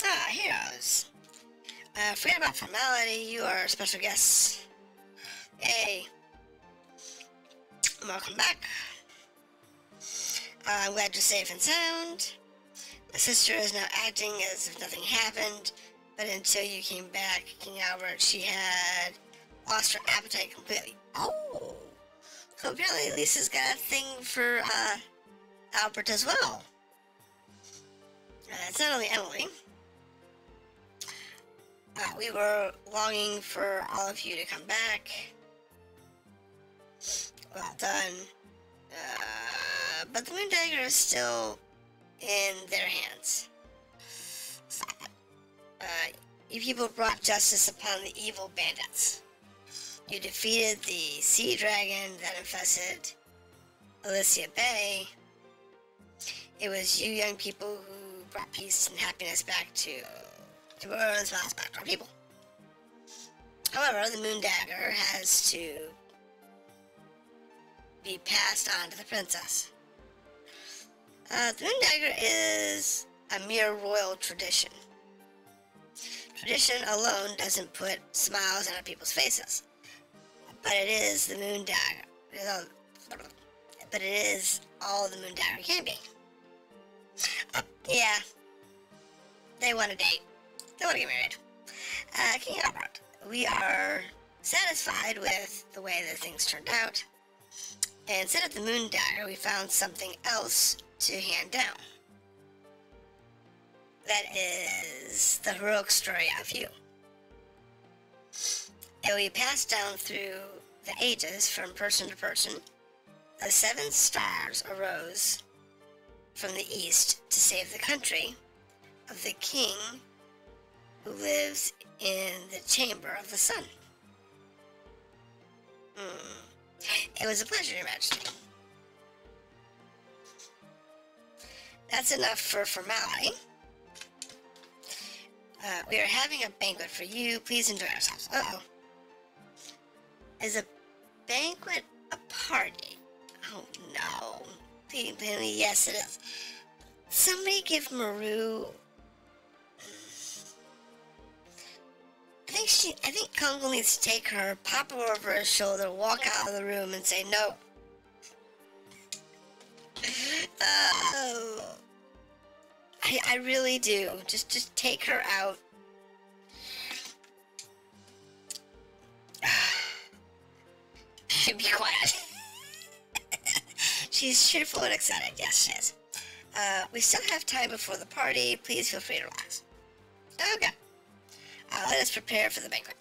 Ah, heroes. Uh, forget about formality, you are a special guests. Welcome back. Uh, I'm glad you're safe and sound. My sister is now acting as if nothing happened, but until you came back, King Albert, she had lost her appetite completely. Oh! So apparently Lisa's got a thing for, uh, Albert as well. Uh, it's not only Emille. Uh, we were longing for all of you to come back. Well done. Uh, but the Moon Dagger is still in their hands. Uh, you people brought justice upon the evil bandits. You defeated the sea dragon that infested Illisa Bay. It was you young people who brought peace and happiness back to to Burns back our people. However, the Moon Dagger has to be passed on to the princess. Uh, the Moon Dagger is a mere royal tradition. Tradition alone doesn't put smiles on people's faces, but it is the Moon Dagger. But it is all the Moon Dagger can be. Uh, yeah, they want to date. They want to get married. Uh, King Albert, we are satisfied with the way that things turned out. And instead of the moon dagger, we found something else to hand down. That is the heroic story of you. It will be passed down through the ages from person to person. The seven stars arose from the east to save the country of the king who lives in the chamber of the sun. Mm. It was a pleasure, Your Majesty. That's enough for formality. Uh, we are having a banquet for you. Please enjoy yourselves. Uh oh. Is a banquet a party? Oh no. Yes, it is. Somebody give Meru. I think she. I think Kongol needs to take her, pop her over her shoulder, walk out of the room, and say no. Oh. I, I really do. Just just take her out. Be quiet. She's cheerful and excited. Yes, she is. Uh, we still have time before the party. Please feel free to relax. Okay. Uh, let us prepare for the banquet.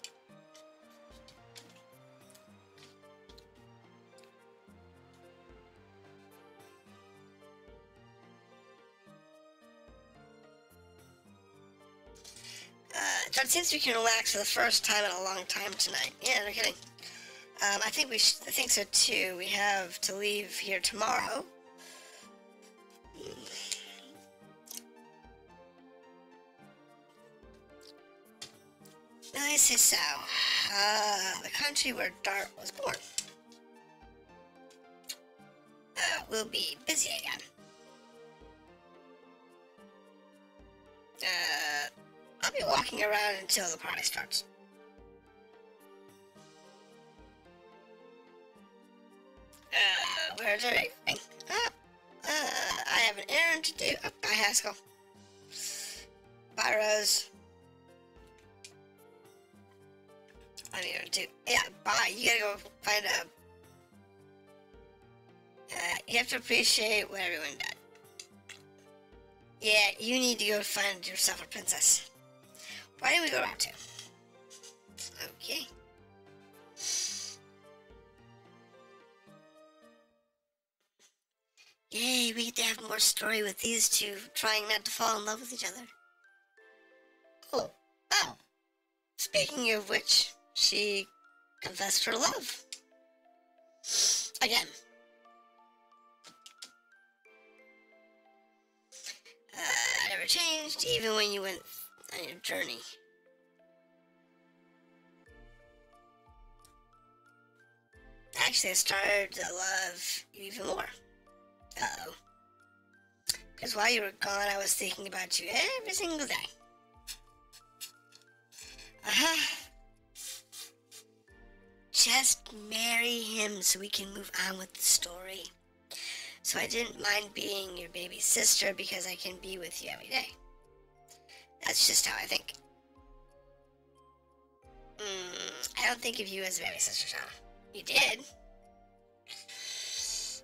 Uh, John, seems we can relax for the first time in a long time tonight. Yeah, no kidding. Um, I think we, I think so too. We have to leave here tomorrow. I say so. Uh, the country where Dart was born. Uh, we'll be busy again. Uh, I'll be walking around until the party starts. Uh, where's everything? Uh, uh, I have an errand to do. Oh, bye, Haschel. Bye, Rose. Yeah, bye. You gotta go find a. Uh, you have to appreciate what everyone did. Yeah, you need to go find yourself a princess. Why don't we go around to? Okay. Yay, we get to have more story with these two trying not to fall in love with each other. Oh, oh. Speaking of which, she confessed her love. Again. Uh, never changed, even when you went on your journey. Actually, I started to love you even more. Uh-oh. Because while you were gone, I was thinking about you every single day. Uh-huh. Just marry him so we can move on with the story. So I didn't mind being your baby sister because I can be with you every day. That's just how I think. Mm, I don't think of you as a baby sister, Shana. You did.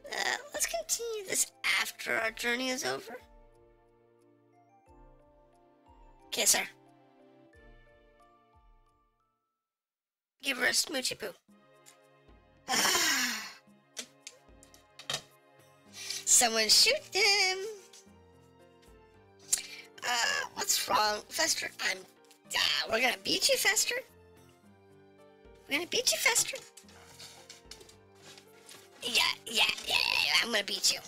Uh, let's continue this after our journey is over. Kiss her. Give her a smoochy poo. Someone shoot him. Uh, what's wrong, Fester? I'm. Uh, we're gonna beat you, Fester. We're gonna beat you, Fester. Yeah, yeah, yeah, yeah, I'm gonna beat you.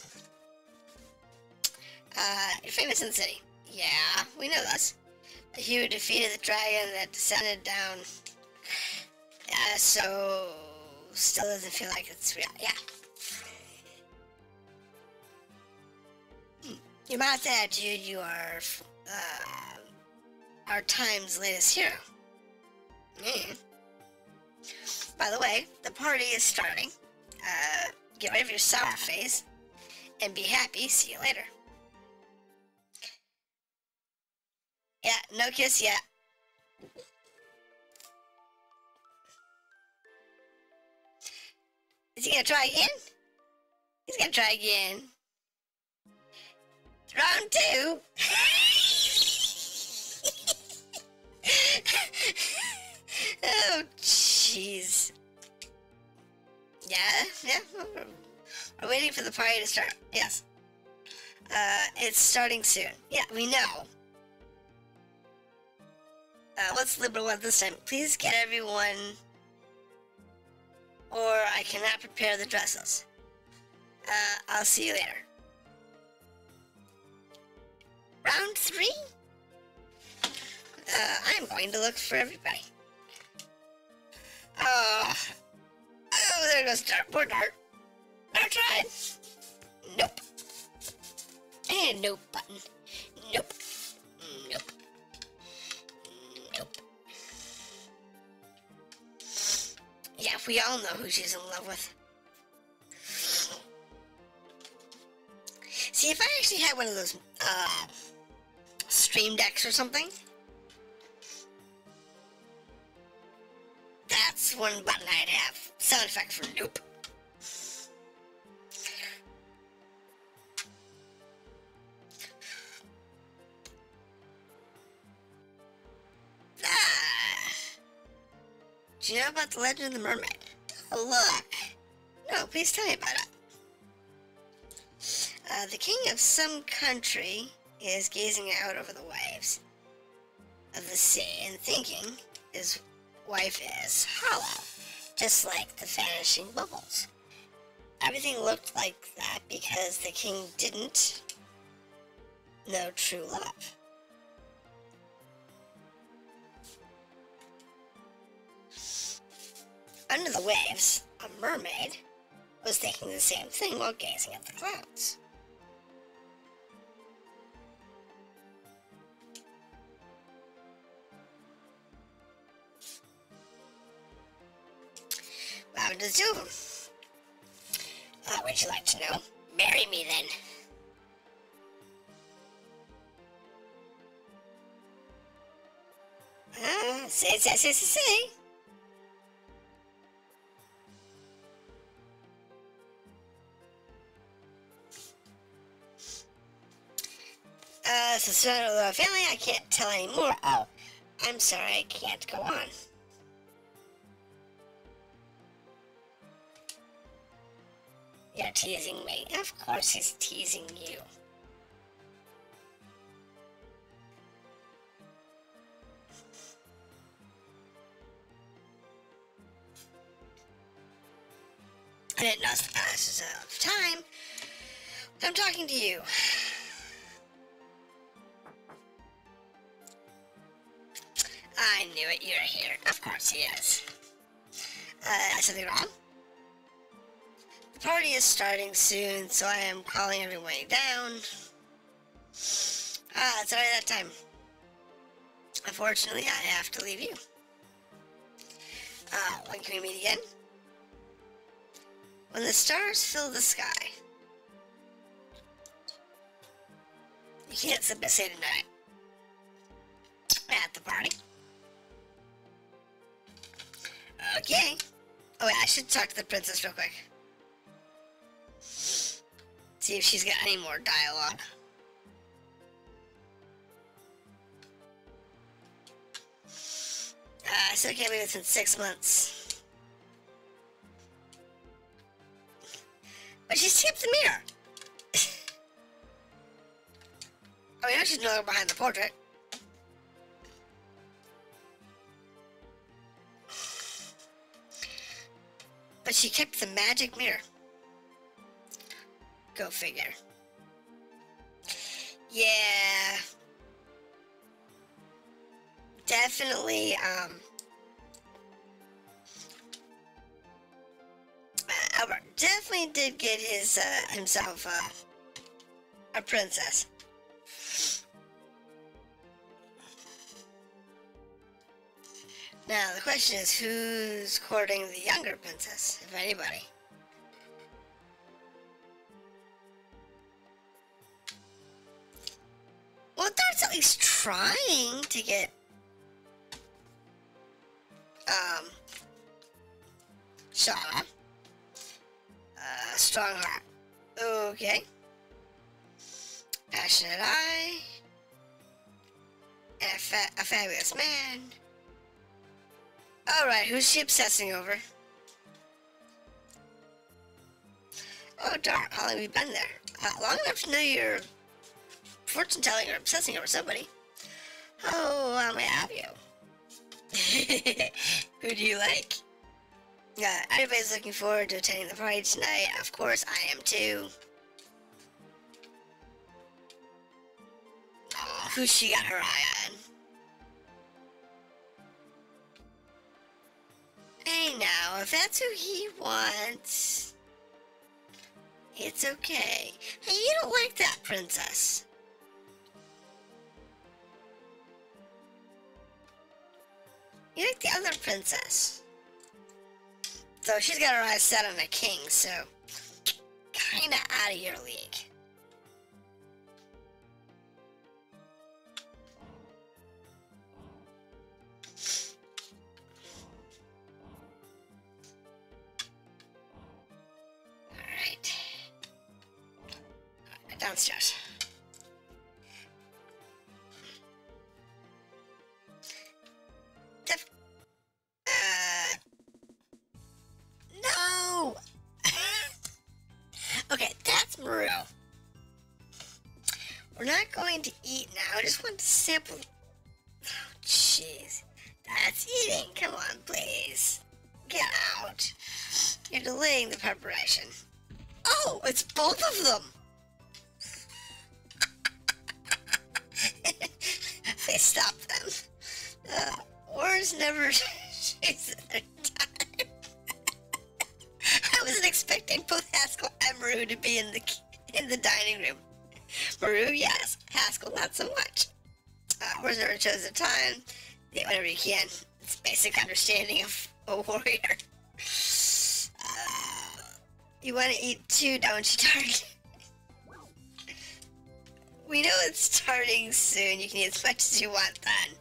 Uh, you're famous in the city. Yeah, we know this. You defeated the dragon that descended down. Yeah, so still doesn't feel like it's real. Yeah. Hmm. Your mouth attitude, you are uh, our time's latest hero. Mm. By the way, the party is starting. Uh, get rid of your sour face and be happy. See you later. Yeah, no kiss yet. Is he gonna try again? He's gonna try again. Round two. oh, jeez. Yeah, yeah. We're waiting for the party to start. Yes. Uh, it's starting soon. Yeah, we know. Uh, what's liberal at this time? Please get everyone or I cannot prepare the dresses. Uh, I'll see you later. Round three? Uh, I'm going to look for everybody. Oh, oh there goes Dart. Poor Dart. Dart tried. Nope. And nope button. We all know who she's in love with. See, if I actually had one of those, uh, stream decks or something, that's one button I'd have. Sound effect for nope. About the legend of the mermaid? Oh, look. No, please tell me about it. Uh, the king of some country is gazing out over the waves of the sea and thinking his wife is hollow, just like the vanishing bubbles. Everything looked like that because the king didn't know true love. Under the waves, a mermaid was thinking the same thing while gazing at the clouds. What does do? Uh, would you like to know? Marry me then. Ah, say, say, say, say, say. Uh, since we're not a family, I can't tell anymore. Oh, I'm sorry, I can't go on. You're teasing me. Of course he's teasing you. I didn't know the passes of time. I'm talking to you. I knew it. You're here. Of course he is. Uh, something wrong? The party is starting soon, so I am calling everyone down. Ah, it's already that time. Unfortunately, I have to leave you. Uh, when can we meet again? When the stars fill the sky. You can't simply say tonight. At the party. Okay. Oh wait, I should talk to the princess real quick. See if she's got any more dialogue. Uh, I still can't believe it's been six months. But she skipped the mirror. I mean, I she's no longer behind the portrait. But she kept the magic mirror. Go figure. Yeah. Definitely, um... Albert definitely did get his, uh, himself, uh, a princess. Now, the question is who's courting the younger princess, if anybody? Well, Dart's at least trying to get, um, Shana. Uh, strong heart. Okay. Passionate eye. And a, fa a fabulous man. Alright, who's she obsessing over? Oh, darn, have you been there? Uh, long enough to know you're fortune telling or obsessing over somebody. Oh, how may I have you? Who do you like? Uh, everybody's looking forward to attending the party tonight. Of course, I am too. Oh, she got her eye on? Hey now, if that's who he wants, it's okay. Hey, you don't like that princess. You like the other princess. So she's got her eyes set on a king, so kinda out of your league. Downstairs. Uh, no! okay, that's Meru. We're not going to eat now. I just want to sample. Oh, jeez. That's eating. Come on, please. Get out. You're delaying the preparation. Oh, it's both of them. They stop them. Uh, wars never chase their time. I wasn't expecting both Haschel and Meru to be in the in the dining room. Meru, yes. Haschel, not so much. Uh, wars never chose their time. They whatever you can. It's basic understanding of a warrior. Uh, you want to eat too, don't you, Target? We know it's starting soon. You can eat as much as you want then.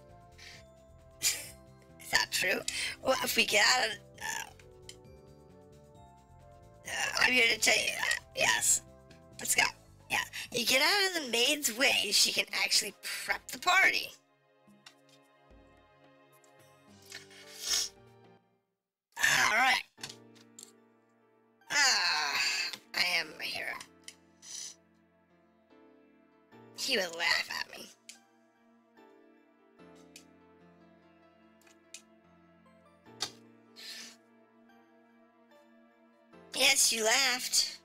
Is that true? Well, if we get out of... Uh, uh, I'm here to tell you that. Yes. Let's go. Yeah. You get out of the maid's way, she can actually prep the party. Alright. Ah, I am a hero. He would laugh at me. Yes, you laughed.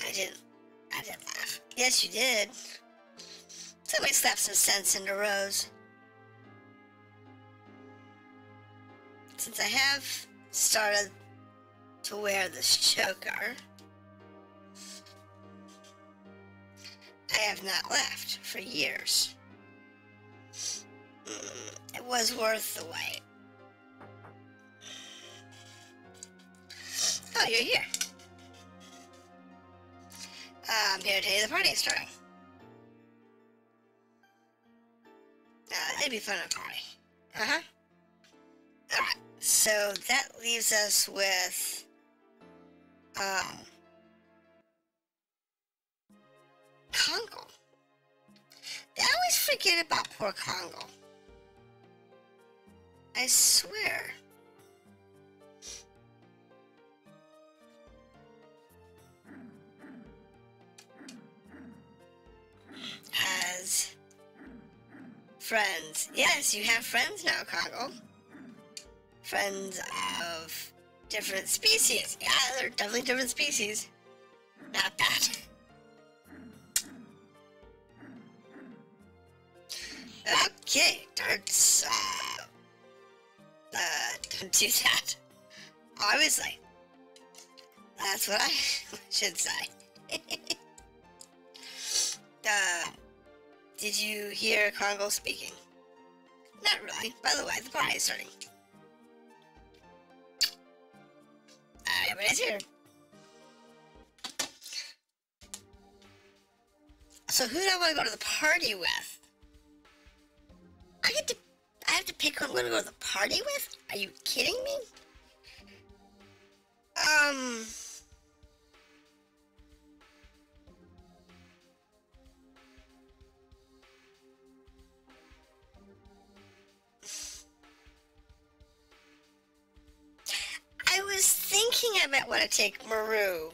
I didn't. I didn't laugh. Yes, you did. Somebody slapped some sense into Rose. Since I have started to wear this choker, I have not laughed for years. Mm, it was worth the wait. Oh, you're here. Uh, I'm here to tell you the party is starting. Uh, it'd be fun at a party. Uh-huh. Alright, so that leaves us with, um, Kongol. They always forget about poor Kongol. I swear. As friends. Yes, you have friends now, Kongol. Friends of different species. Yeah, they're definitely different species. Not bad. Okay, darts. Uh, uh, don't do that. Obviously. That's what I should say. uh, did you hear Kongol speaking? Not really. By the way, the party is starting. Uh, everybody's here. So who do I want to go to the party with? I get to. I have to pick who I'm to go to the party with. Are you kidding me? Um. I was thinking I might want to take Meru.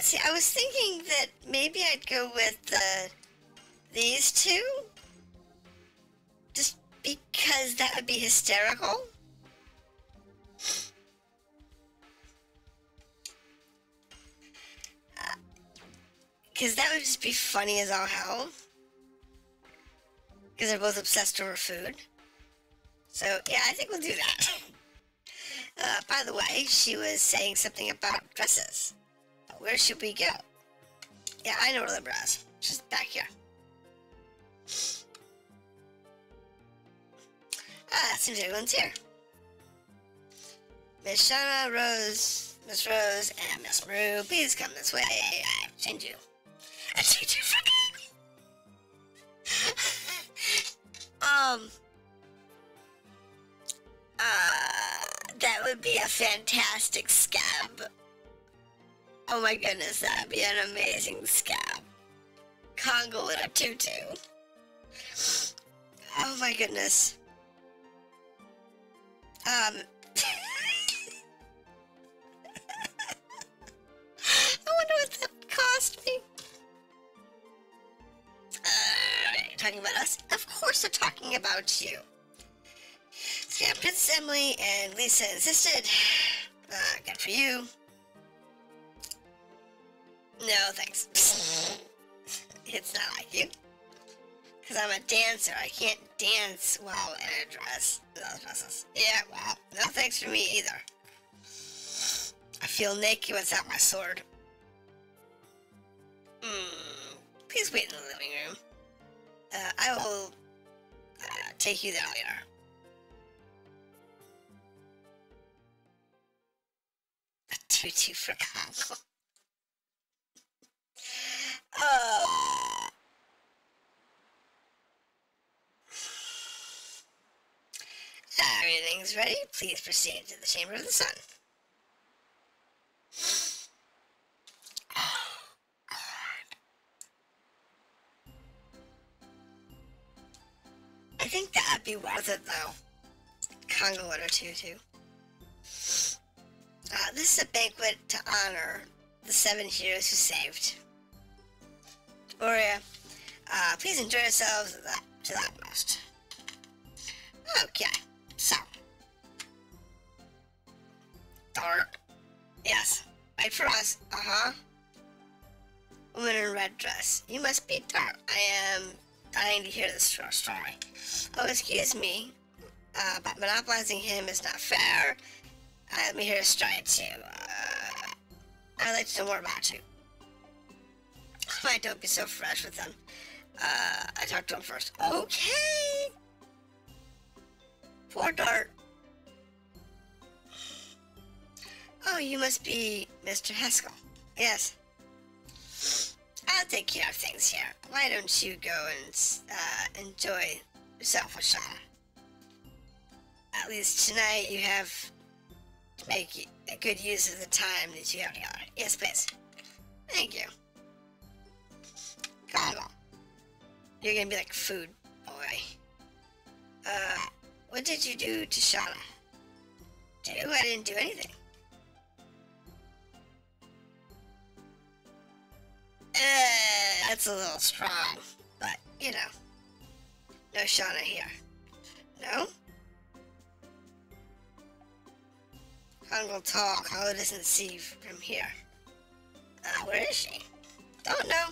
See, I was thinking that maybe I'd go with uh, these two. Because that would be hysterical. Because uh, that would just be funny as all hell. Because they're both obsessed over food. So, yeah, I think we'll do that. Uh, by the way, she was saying something about dresses. Where should we go? Yeah, I know where the bras. She's back here. Ah, seems everyone's here. Miss Shana, Rose, Miss Rose, and Miss Rue, please come this way. I change you. I change you for Um. Uh, that would be a fantastic scab. Oh my goodness, that'd be an amazing scab. Kongol in a tutu. Oh my goodness. Um. I wonder what that cost me. Uh, talking about us? Of course they're talking about you. So yeah, Princess Emille and Lisa insisted. Uh, good for you. No, thanks. it's not like you. Because I'm a dancer. I can't dance while in a dress. Those dresses. Yeah, well, no thanks for me either. I feel naked without my sword. Hmm. Please wait in the living room. Uh, I will uh, take you there later. A tutu for Kongol. Oh. Everything's ready. Please proceed to the Chamber of the Sun. I think that'd be worth it, though. Kongol or two, too. Uh, this is a banquet to honor the seven heroes who saved. Borea, uh, please enjoy yourselves to the utmost. Uh-huh. Woman in red dress. You must be Dart. I am dying to hear this story. Oh, excuse me, uh, but monopolizing him is not fair. Uh, let me hear a story too. Uh, I'd like to know more about you. I don't be so fresh with them. Uh, I talked to him first. Okay. Poor Dart. Oh, you must be Mr. Haschel. Yes. I'll take care of things here. Why don't you go and uh, enjoy yourself, Ashana? At least tonight you have to make a good use of the time that you have together. Yes, please. Thank you. Come on. You're gonna be like food boy. Uh, what did you do to Shana? Do I didn't do anything. Uh, that's a little strong, but you know. No Shana here. No? Kongol tall, Kongol doesn't see from here. Uh, where is she? Don't know.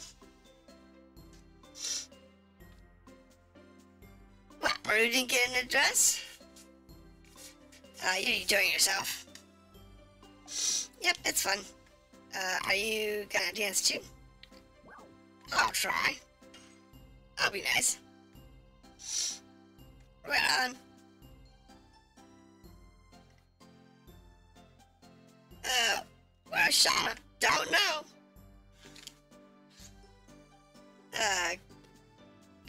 What, Meru didn't get an address? Uh, you're enjoying yourself. Yep, it's fun. Uh, are you gonna dance too? I'll try. I'll be nice. Right on. Uh, where's Shana? Don't know. Uh,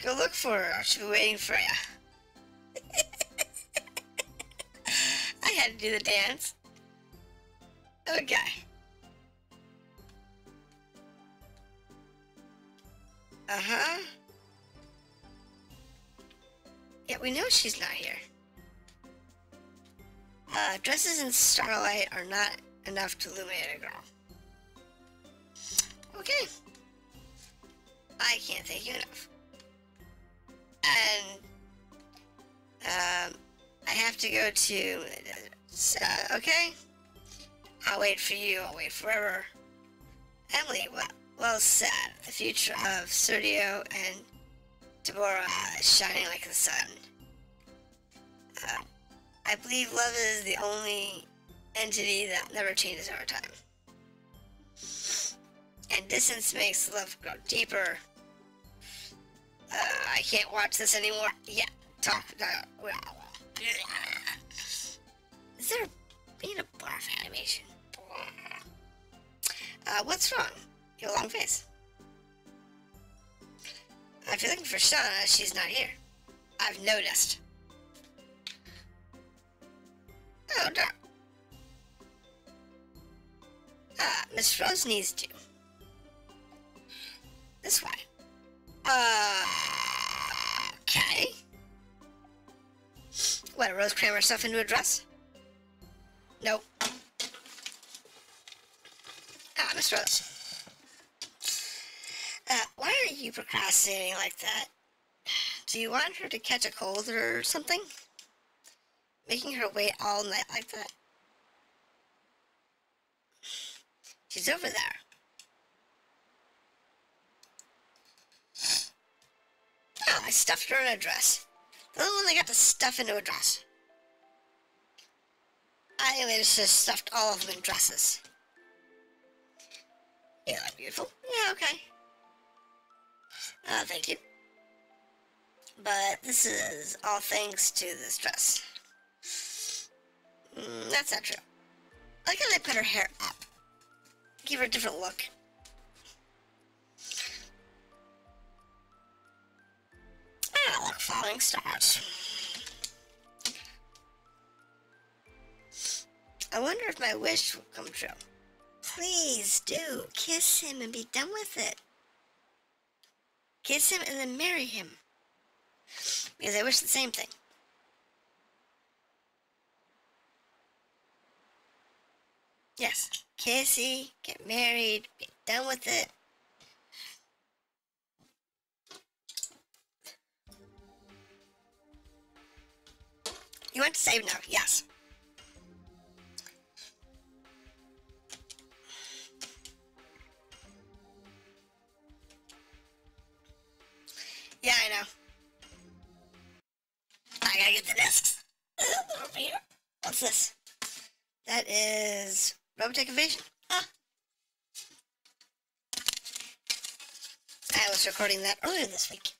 go look for her. She'll be waiting for you. I had to do the dance. Okay. Uh-huh. Yeah, we know she's not here. Uh, dresses in starlight are not enough to illuminate a girl. Okay. I can't thank you enough. And, um, I have to go to, uh, okay? I'll wait for you, I'll wait forever. Emille, what, Well said. The future of Serdio and Deborah is shining like the sun. Uh, I believe love is the only entity that never changes over time. And distance makes love grow deeper. Uh, I can't watch this anymore. Yeah, talk. Uh, is there a peanut barf animation? Uh, what's wrong? Long face. If you're looking for Shana, she's not here. I've noticed. Oh, no. Ah, Miss Rose needs to. This way. Uh, okay. What, Rose cram herself into a dress? Nope. Ah, Miss Rose. Uh, why are you procrastinating like that? Do you want her to catch a cold or something? Making her wait all night like that? She's over there. Oh, I stuffed her in a dress. The little one got the stuff into a dress. I just stuffed all of them in dresses. Yeah, beautiful. Yeah, okay. Uh, thank you. But this is all thanks to this dress. Mm, that's not true. I like how they put her hair up. Give her a different look. Ah, like falling stars. I wonder if my wish will come true. Please do. Kiss him and be done with it. Kiss him and then marry him. Because I wish the same thing. Yes. Kissy, get married, be done with it. You want to save now? Yes. Yeah, I know. I gotta get the discs. Over here. What's this? That is Robotech Invasion. Ah. I was recording that earlier this week.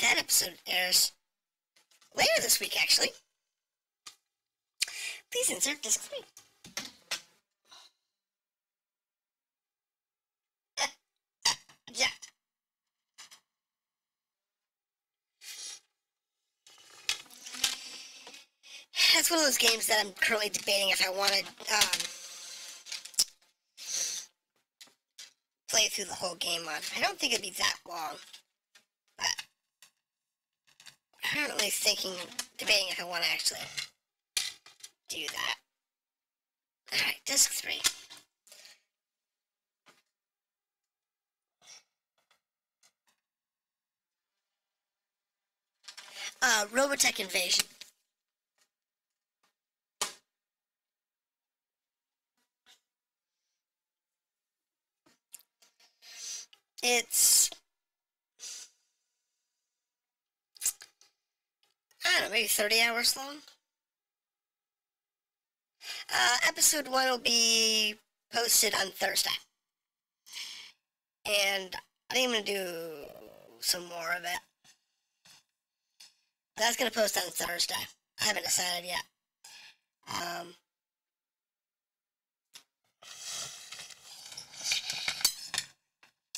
That episode airs later this week, actually. Please insert disc three. yeah. That's one of those games that I'm currently debating if I want to um, play through the whole game on. I don't think it'd be that long, but I'm currently thinking, debating if I want to actually do that. Alright, disc three. Uh, Robotech Invasion. It's I don't know, maybe 30 hours long. Uh, episode one will be posted on Thursday. And I think I'm going to do some more of it. That's going to post on Thursday. I haven't decided yet. Um,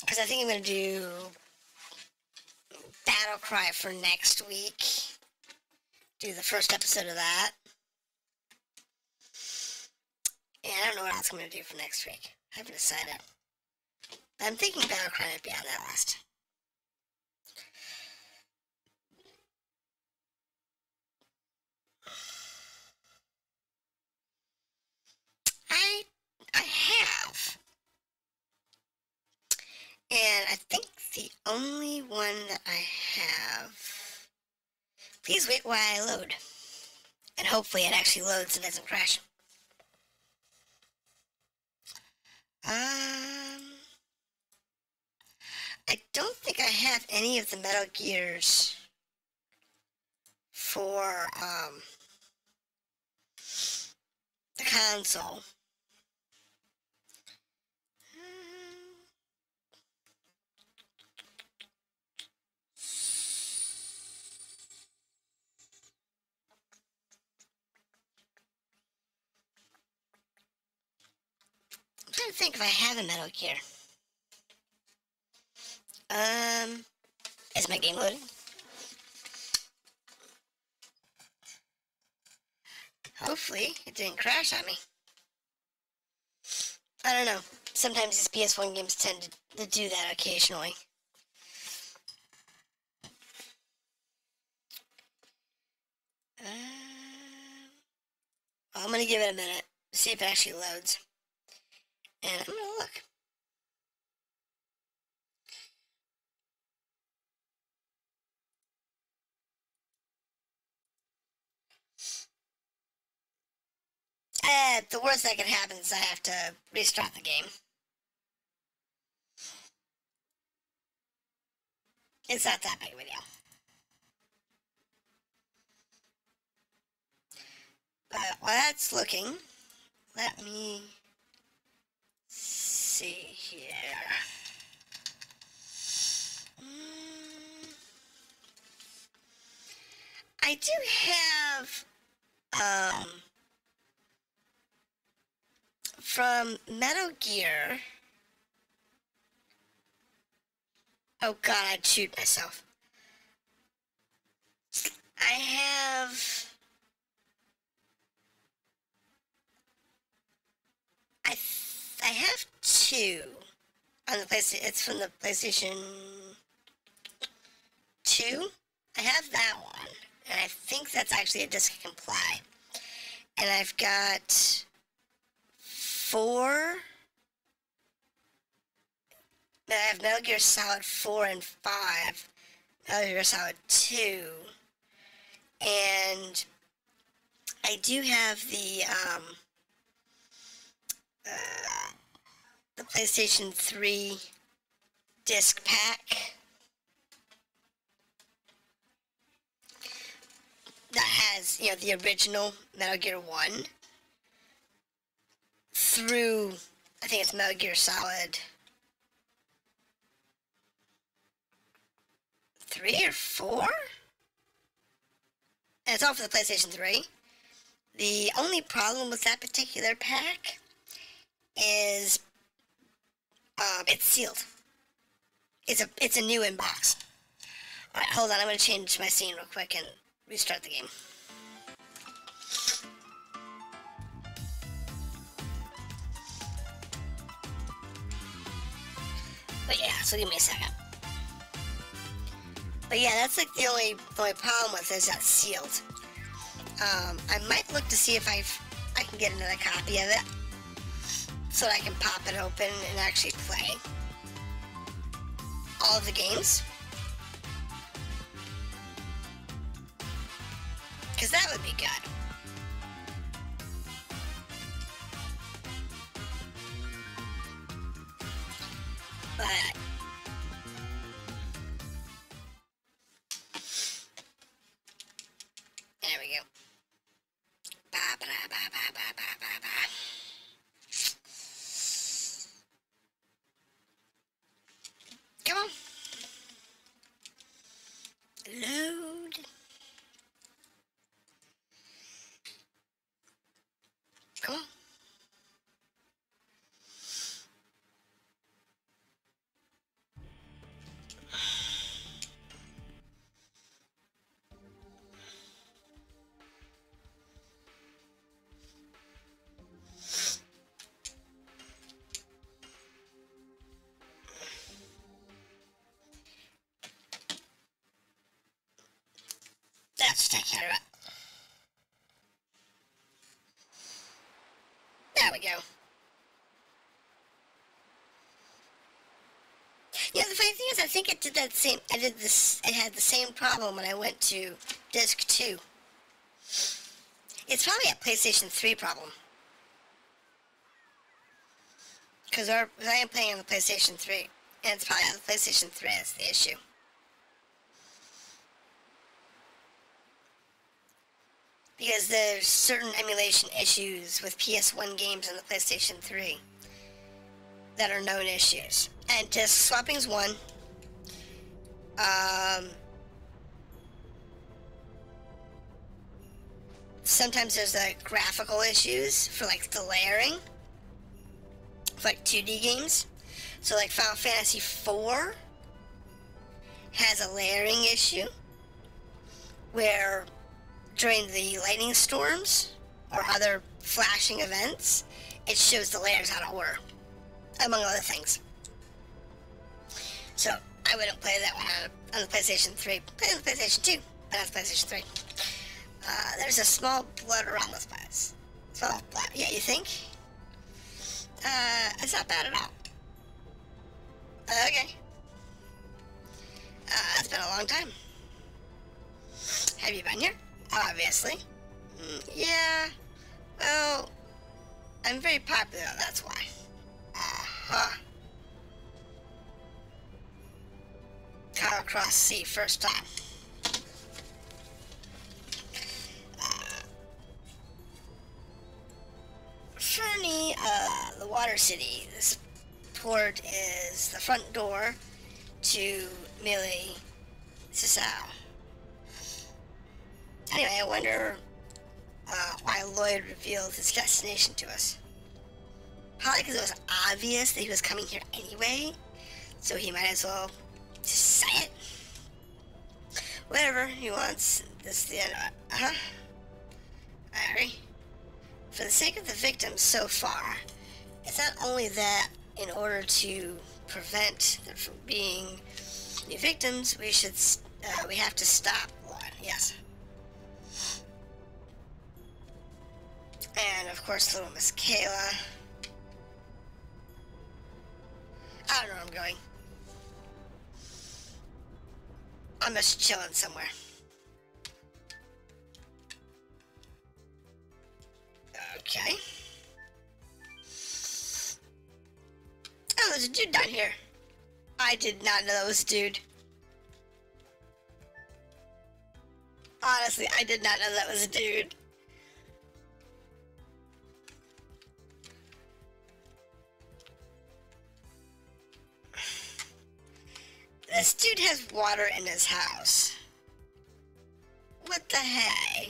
because I think I'm going to do Battle Cry for next week. Do the first episode of that. And I don't know what else I'm going to do for next week. I haven't decided. I'm thinking Battle Cry might be on that list. I I have. And I think the only one that I have. Please wait while I load. And hopefully it actually loads and doesn't crash. Um. I don't think I have any of the Metal Gears for um, the console. Think if I have a Metal Gear. Um, is my game loading? Hopefully, it didn't crash on me. I don't know. Sometimes these PS1 games tend to, to do that occasionally. Um, I'm gonna give it a minute, see if it actually loads. And I'm gonna look. Uh, the worst that can happen is I have to restart the game. It's not that big of a deal. But while that's looking, let me see here. Mm. I do have um, from Metal Gear. Oh god, I'd shoot myself. I have. I th- I have two on the PlayStation. It's from the PlayStation Two. I have that one, and I think that's actually a disc I can play. And I've got four. I have Metal Gear Solid 4 and 5, Metal Gear Solid 2, and I do have the um, the PlayStation 3 disc pack that has you know the original Metal Gear 1 through I think it's Metal Gear Solid three or four. And it's all for the PlayStation 3. The only problem with that particular pack is um, it's sealed. It's a it's a new inbox. Alright, hold on, I'm gonna change my scene real quick and restart the game. But yeah, so give me a second. But yeah, that's like the only only problem with it is that sealed. Um, I might look to see if I I can get another copy of it, so that I can pop it open and actually play all of the games. Cause that would be good. But It. There we go. Yeah, the funny thing is, I think it did that same. I did this. It had the same problem when I went to disc two. It's probably a PlayStation Three problem. Because I am playing on the PlayStation Three. And it's probably on the PlayStation 3 that's the issue. Because there's certain emulation issues with PS1 games and the PlayStation 3 that are known issues. And just swapping's one. Um, sometimes there's like graphical issues for like the layering for like 2D games. So like Final Fantasy IV has a layering issue where during the lightning storms or other flashing events, it shows the layers out of order, among other things. So I wouldn't play that one on, the PlayStation 3. Play on the PlayStation 2, but not the PlayStation 3. Uh, there's a small blood around the spots. Small blood. Yeah, you think? Uh, it's not bad at all. Okay. Uh, it's been a long time. Have you been here? Obviously. Mm, yeah. Well, I'm very popular, that's why. Uh-huh. Across sea first time. Furni, uh, the Water City. This port is the front door to Mille Seseau. Anyway, I wonder uh, why Lloyd revealed his destination to us. Probably because it was obvious that he was coming here anyway, so he might as well just say it. Whatever he wants, this is the end it. Huh? Harry? For the sake of the victims so far, it's not only that in order to prevent them from being new victims, we should uh, we have to stop one. Yes. And of course, little Miss Kayla. I don't know where I'm going. I'm just chilling somewhere. Okay. Oh, there's a dude down here. I did not know that was a dude. Honestly, I did not know that was a dude. This dude has water in his house. What the heck?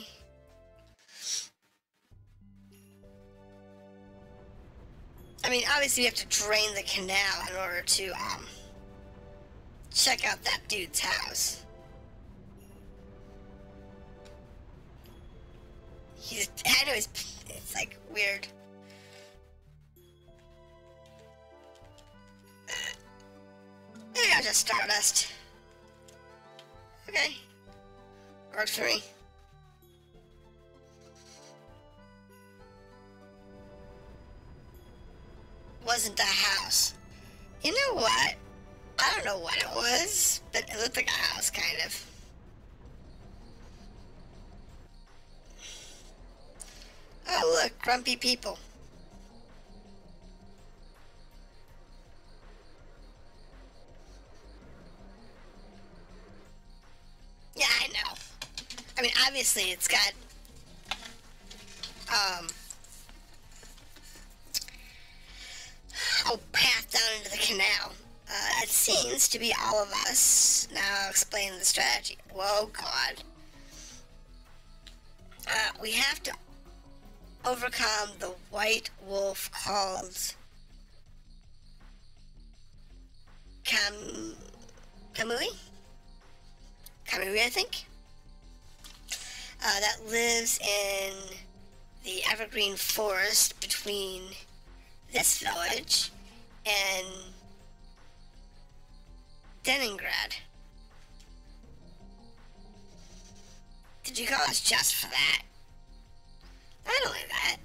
I mean, obviously we have to drain the canal in order to, um, check out that dude's house. He's, I know he's, it's like weird. Maybe I'll just Stardust. Okay. Works for me. wasn't a house. You know what? I don't know what it was, but it looked like a house, kind of. Oh, look, grumpy people. Obviously it's got, um, whole path down into the canal. Uh, it seems to be all of us. Now explain the strategy. Whoa, God. Uh, we have to overcome the white wolf called Cam... Kamui? Kamui, I think. Uh, that lives in the evergreen forest between this village and Deningrad. Did you call us just for that? Not only that,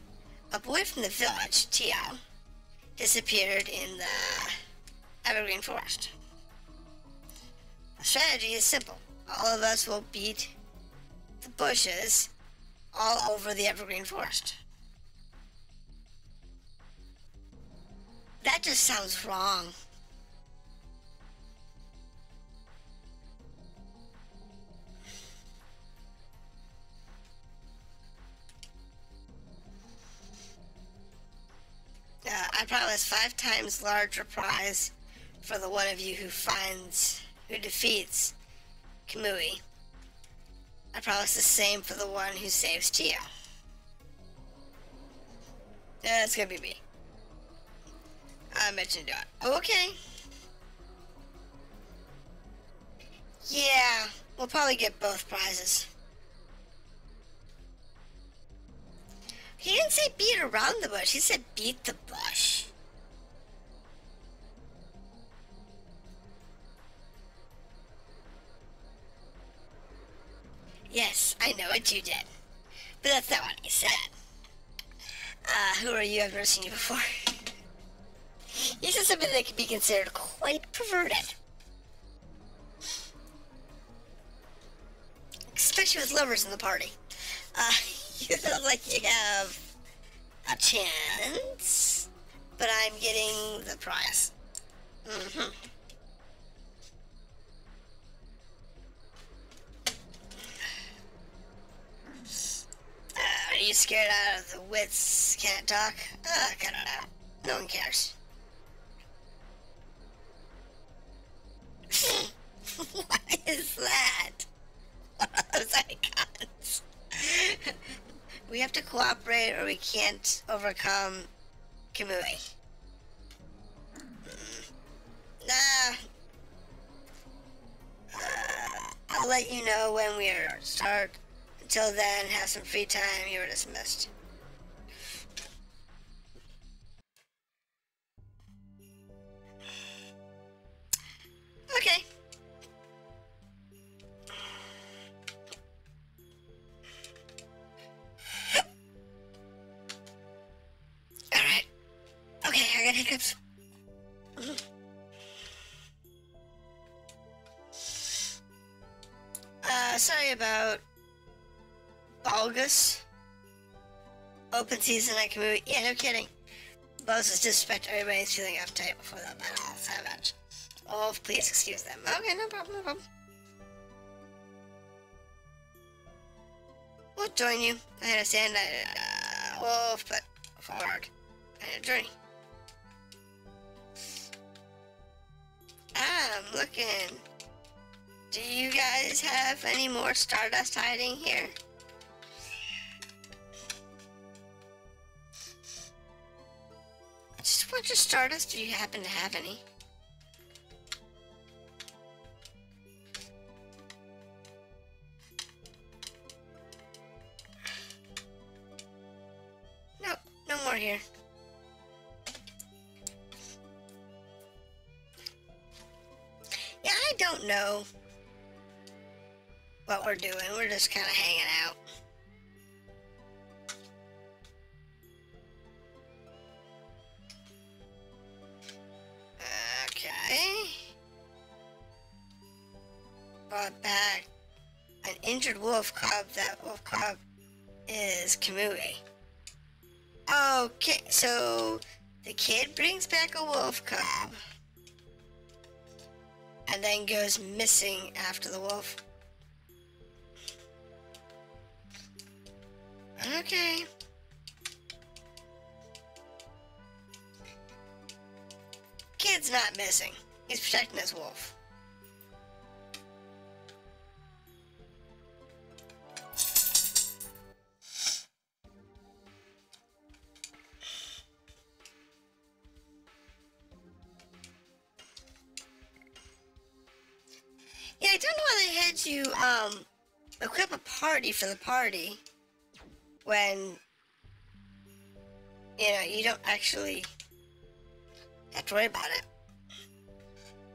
a boy from the village, Teo, disappeared in the Evergreen Forest. The strategy is simple. All of us will beat the bushes all over the evergreen forest. That just sounds wrong. Uh, I promise five times larger prize for the one of you who finds, who defeats Kamui. I promise the same for the one who saves Teo. Yeah, it's gonna be me. I mentioned it. Oh, okay. Yeah, we'll probably get both prizes. He didn't say beat around the bush, he said beat the bush. Yes, I know what you did. But that's not what I said. Uh, who are you? I've never seen you before. you said something that could be considered quite perverted. Especially with lovers in the party. Uh, you look like you have a chance, but I'm getting the prize. Mm-hmm. Uh, are you scared out of the wits? Can't talk? Uh, I don't know. No one cares. what is that? Those icons? we have to cooperate or we can't overcome Kamui. Nah. Uh, I'll let you know when we start. Until then, have some free time. You are dismissed. Okay. Alright. Okay, I got hiccups. Uh, sorry about August. Open season I can move. Yeah, no kidding. Bosses disrespect everybody's feeling uptight before the battle. Savage. Oh, please excuse them. Okay, no problem, no problem. We'll join you. I understand that uh, Wolf, but forward. And a journey. I'm looking. Do you guys have any more Stardust hiding here? Stardust. Do you happen to have any? Goes missing after the wolf. Okay. Kid's not missing. He's protecting his wolf. For the party when you know you don't actually have to worry about it.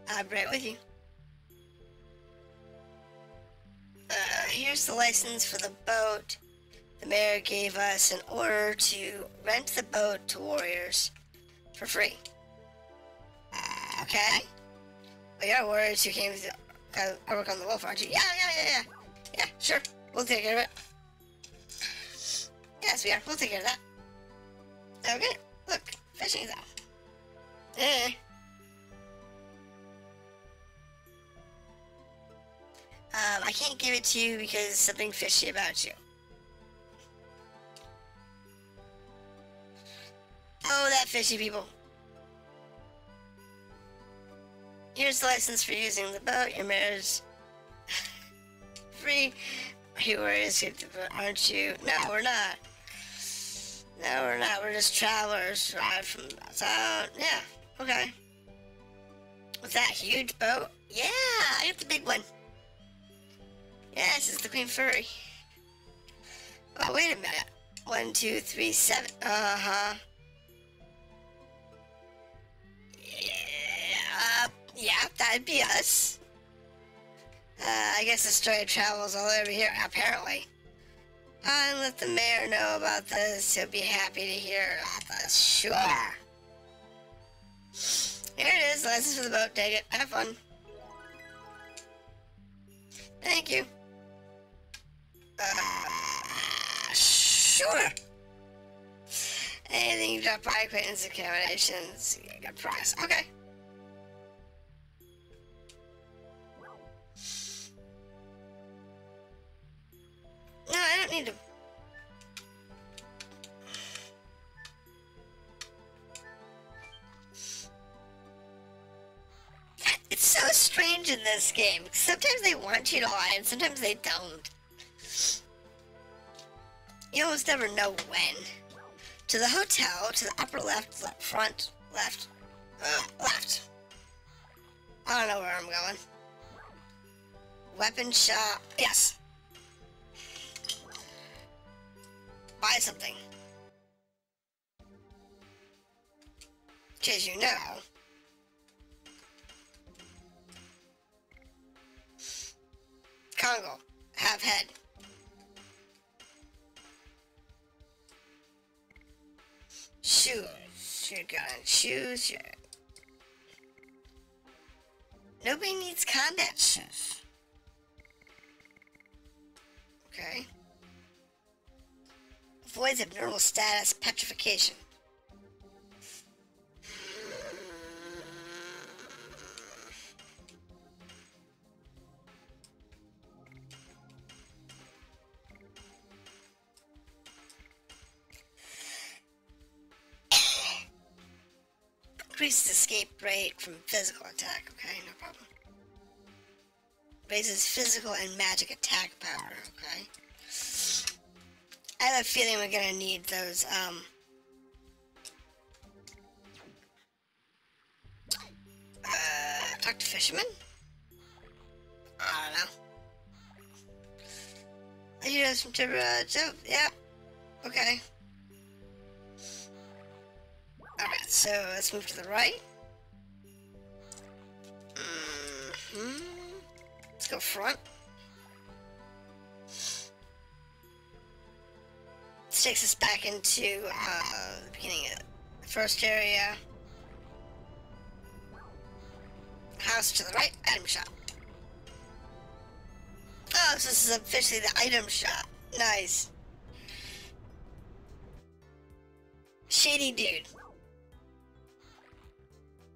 I'm right with you. Uh, here's the license for the boat. The mayor gave us an order to rent the boat to warriors for free. Uh, okay. We are warriors who came to uh, work on the wolf, aren't you? Yeah, yeah, yeah, yeah. Yeah, sure. We'll take care of it. Yes, we are. We'll take care of that. Okay. Look. Fishing's out. Eh. Um, I can't give it to you because something fishy about you. Oh, that fishy people. Here's the license for using the boat, your marriage. Free you were escaped aren't you? No, we're not. No, we're not. We're just travelers right from town. Yeah, okay. With that huge boat? Yeah, I got the big one. Yes, it's the Queen Fury. Oh, wait a minute. One, two, three, seven. Uh-huh. Yeah, yeah, that'd be us. Uh, I guess the story travels all over here, apparently. I'll let the mayor know about this. He'll be happy to hear about this. Sure. Here it is. License for the boat. Take it. Have fun. Thank you. Uh, sure. Anything you drop by acquaintance accommodations, you get price. Okay. No, I don't need to. It's so strange in this game. Sometimes they want you to lie, and sometimes they don't. You almost never know when. To the hotel, to the upper left, left front, left, uh, left. I don't know where I'm going. Weapon shop. Yes. Buy something. Because you know. Kongol. Have head. Shoes. You're gonna shoes. You're... Nobody needs combat shoes. Okay. Avoids abnormal status petrification. Increases escape rate from physical attack. Okay, no problem. Raises physical and magic attack power. Okay. I have a feeling we're gonna need those, um... Uh, talk to fisherman? I don't know. Are you guys from Tiberoa? So, yeah. Okay. Alright, so let's move to the right. Mm -hmm. Let's go front. This takes us back into uh, the beginning of the first area. House to the right, item shop. Oh, so this is officially the item shop. Nice. Shady dude.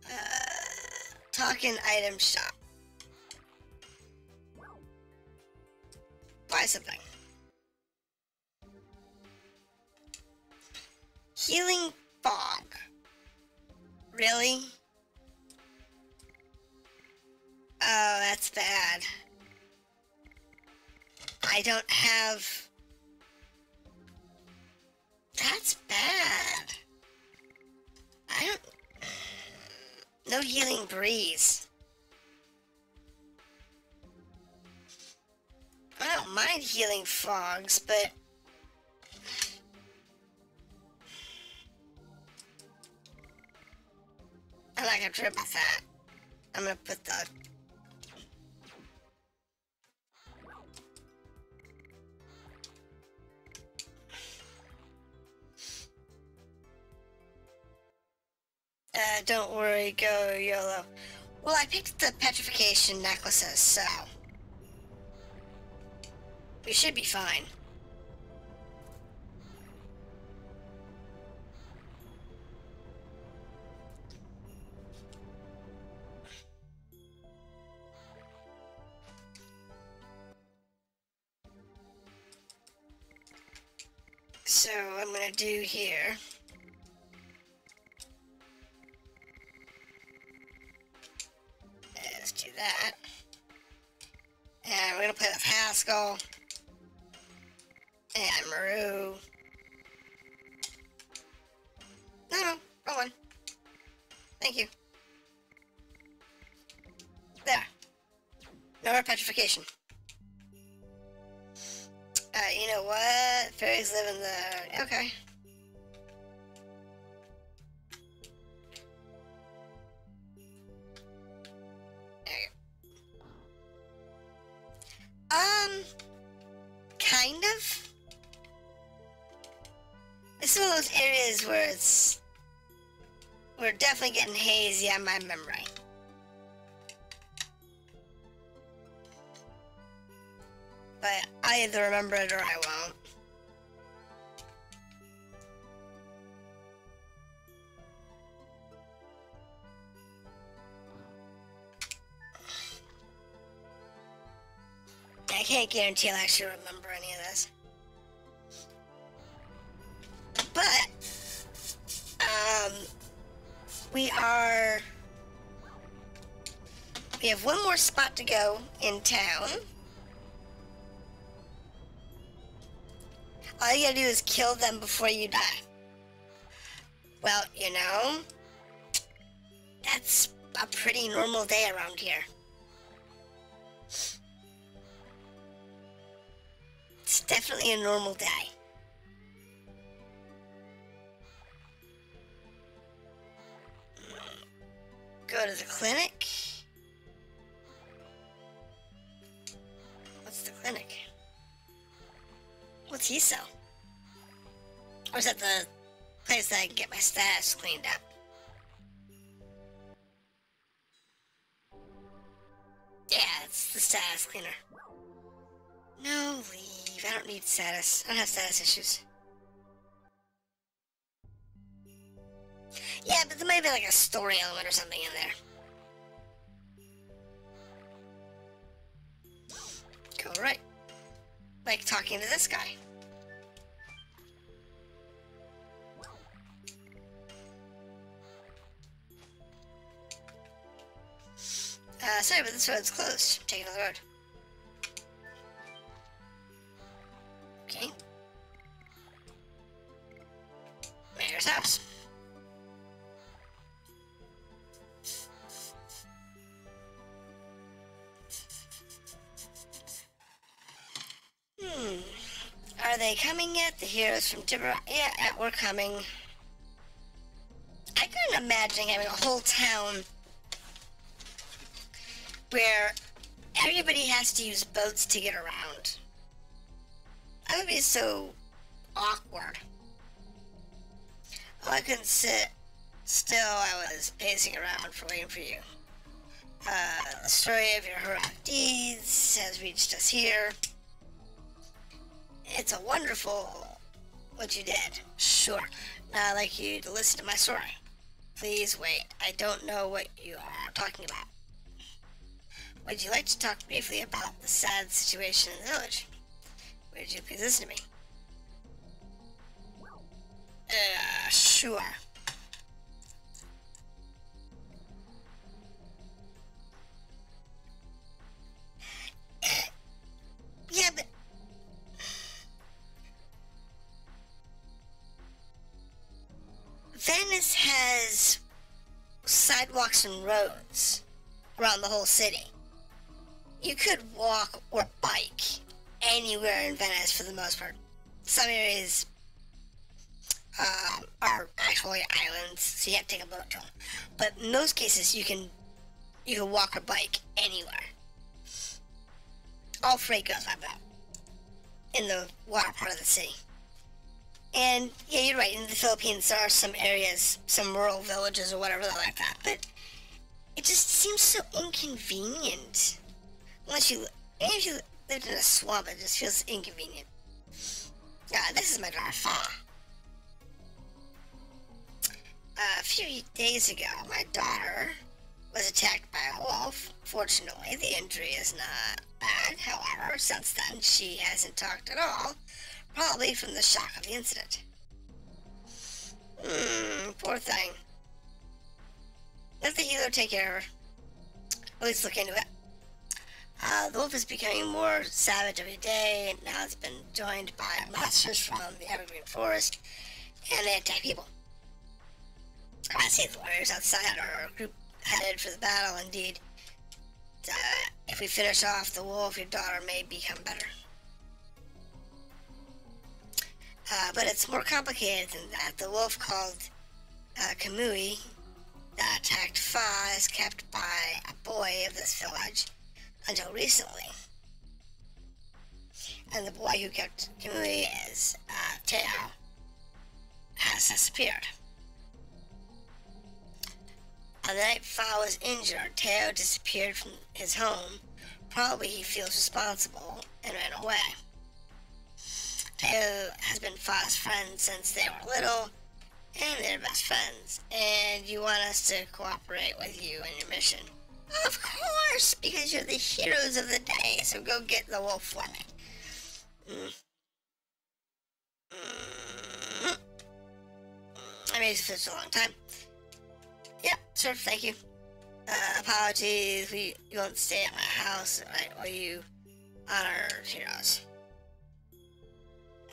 Uh, talking item shop. Buy something. Healing fog. Really? Oh, that's bad. I don't have... That's bad. I don't... No healing breeze. I don't mind healing fogs, but... I like a trip with that. I'm gonna put the... Uh, don't worry, go YOLO. Well, I picked the petrification necklaces, so... We should be fine. gonna do here. Let's do that. And we're gonna play with Haschel. And Meru. No, no, wrong one. Thank you. There. No more petrification. You know what? Fairies live in the... Okay. Um, kind of. It's one of those areas where it's we're definitely getting hazy on my memory. I either remember it or I won't. I can't guarantee I'll actually remember any of this. But, um, we are, we have one more spot to go in town. All you gotta do is kill them before you die. Well, you know, that's a pretty normal day around here. It's definitely a normal day. Go to the clinic. What's the clinic? What's he sell? Or is that the place that I can get my stash cleaned up? Yeah, it's the status cleaner. No, leave. I don't need status. I don't have status issues. Yeah, but there might be like a story element or something in there. Go right. Like talking to this guy. Uh, sorry, but this road's closed. Take another road. Okay. Mayor's house. They coming yet? The heroes from Tiberoa? Yeah, we're coming. I couldn't imagine having a whole town where everybody has to use boats to get around. That would be so awkward. Oh, I couldn't sit still. I was pacing around for waiting for you. Uh, the story of your heroic deeds has reached us here. It's a wonderful what you did. Sure. Now I'd like you to listen to my story. Please wait. I don't know what you are talking about. Would you like to talk briefly about the sad situation in the village? Would you please listen to me? Uh, sure. yeah, but... Venice has sidewalks and roads around the whole city. You could walk or bike anywhere in Venice for the most part. Some areas um, are actually islands, so you have to take a boat to them. But in most cases, you can you can walk or bike anywhere. All freight goes by boat in the water part of the city. And yeah, you're right. In the Philippines, there are some areas, some rural villages or whatever like that. But it just seems so inconvenient. Unless you, if you lived in a swamp, it just feels inconvenient. Ah, this is my daughter, Uh, a few days ago, my daughter was attacked by a wolf. Fortunately, the injury is not bad. However, since then, she hasn't talked at all, probably from the shock of the incident. Hmm, poor thing. Let the healer take care of her. At least look into it. Uh, the wolf is becoming more savage every day, and now it's been joined by monsters from the evergreen forest, and they attack people. I see the warriors outside are group headed for the battle, indeed. Uh, if we finish off the wolf, your daughter may become better. Uh, but it's more complicated than that. The wolf called uh, Kamui that attacked Fa is kept by a boy of this village until recently. And the boy who kept Kamui is uh, Teo has disappeared. On the night Fa was injured, Teo disappeared from his home. Probably he feels responsible and ran away. Teo has been Fa's friend since they were little, and they're best friends. And you want us to cooperate with you in your mission. Of course, because you're the heroes of the day, so go get the wolf me. Mm. Mm. I made this a long time. Yep, sure, thank you. Uh, apologies, we you won't stay at my house, right, while you honor heroes.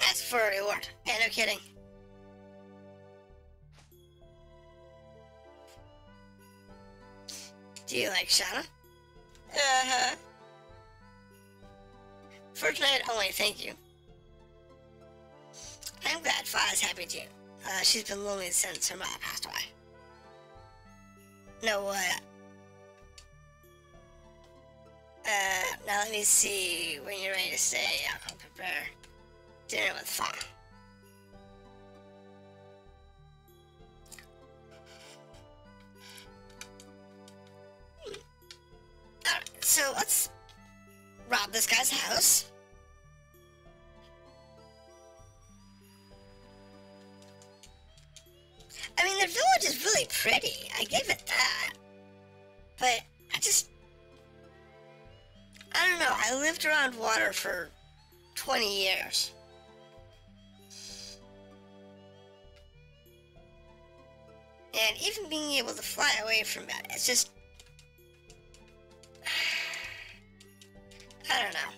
That's for a reward. Yeah, no kidding. Do you like Shana? Uh-huh. For tonight only, thank you. I'm glad Fa's happy too. Uh, she's been lonely since her mother passed away. No, what? Uh, now let me see when you're ready to stay. I'll prepare Fa. Alright, so let's rob this guy's house. I mean, the village is really pretty. I give it that. But I just. I don't know. I lived around water for 20 years. And even being able to fly away from that, it's just. I don't know.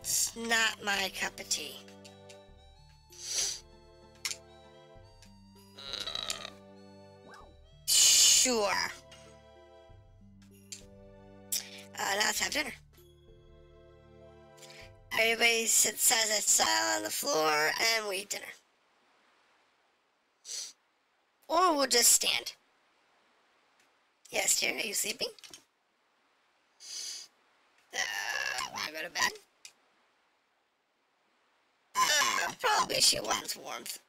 It's not my cup of tea. Sure. Uh, now let's have dinner. Everybody sits side by side on the floor and we eat dinner. Or we'll just stand. Yes, dear, are you sleeping? Uh, wanna go to bed? Uh, probably she wants warmth.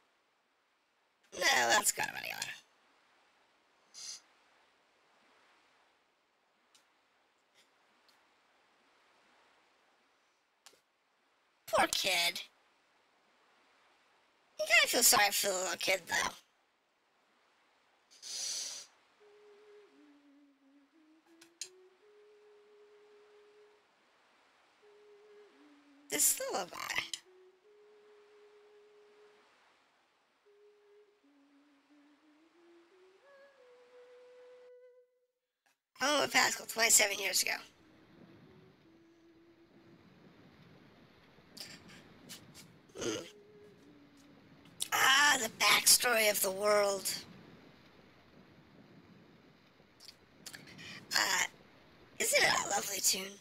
No, let's go to bed together. Poor kid. You kind of feel sorry for the little kid, though. This lullaby. Oh, Haschel 27 years ago. Hmm. Ah, the backstory of the world. Uh, isn't it a lovely tune?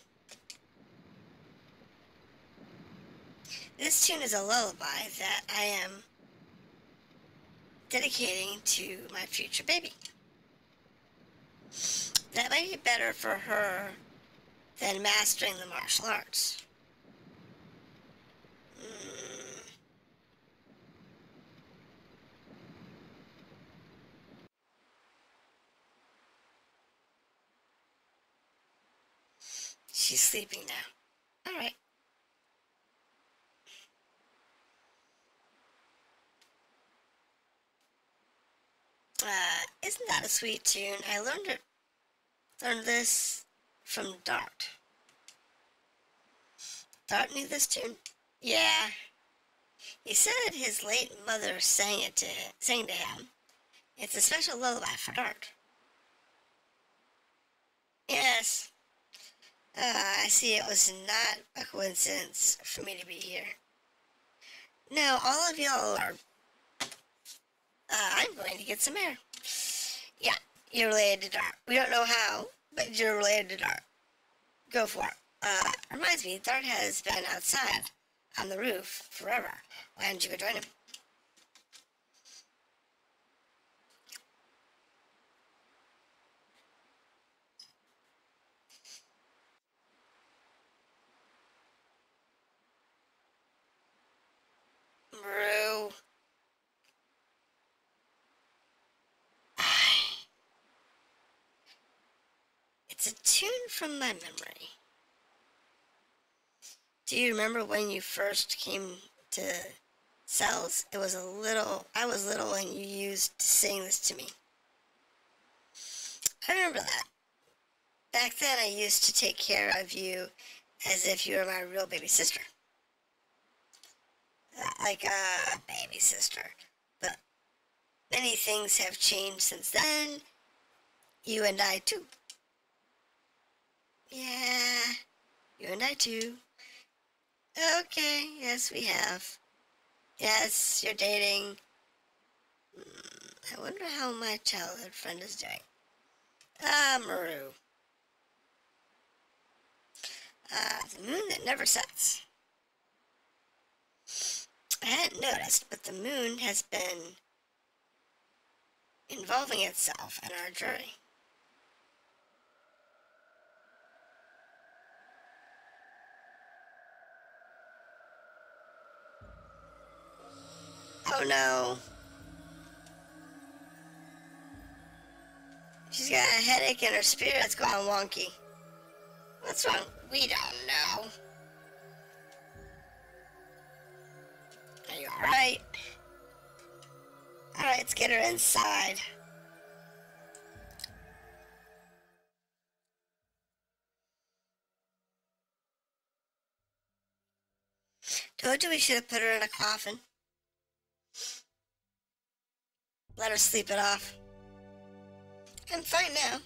This tune is a lullaby that I am dedicating to my future baby. That might be better for her than mastering the martial arts. Mm. She's sleeping now. All right. Uh, isn't that a sweet tune? I learned it, learned this from Dart. Dart knew this tune? Yeah. He said his late mother sang it to sang to him. It's a special lullaby for Dart. Yes. Uh, I see it was not a coincidence for me to be here. Now, all of y'all are. Uh, I'm going to get some air. Yeah, you're related to Dart. We don't know how, but you're related to Dart. Go for it. Uh, reminds me, Dart has been outside on the roof forever. Why don't you go join him? Brew. It's a tune from my memory. Do you remember when you first came to Seles? It was a little, I was little when you used to sing this to me. I remember that. Back then, I used to take care of you as if you were my real baby sister. Like a baby sister. But many things have changed since then. You and I, too. Yeah, you and I, too. Okay, yes, we have. Yes, you're dating. Hmm, I wonder how my childhood friend is doing. Ah, Meru. Ah, the moon that never sets. I hadn't noticed, but the moon has been involving itself in our journey. Oh no. She's got a headache and her spirit's gone wonky. What's wrong? We don't know. Are you alright? Alright, let's get her inside. Told you we should have put her in a coffin. Let her sleep it off. I'm fine now.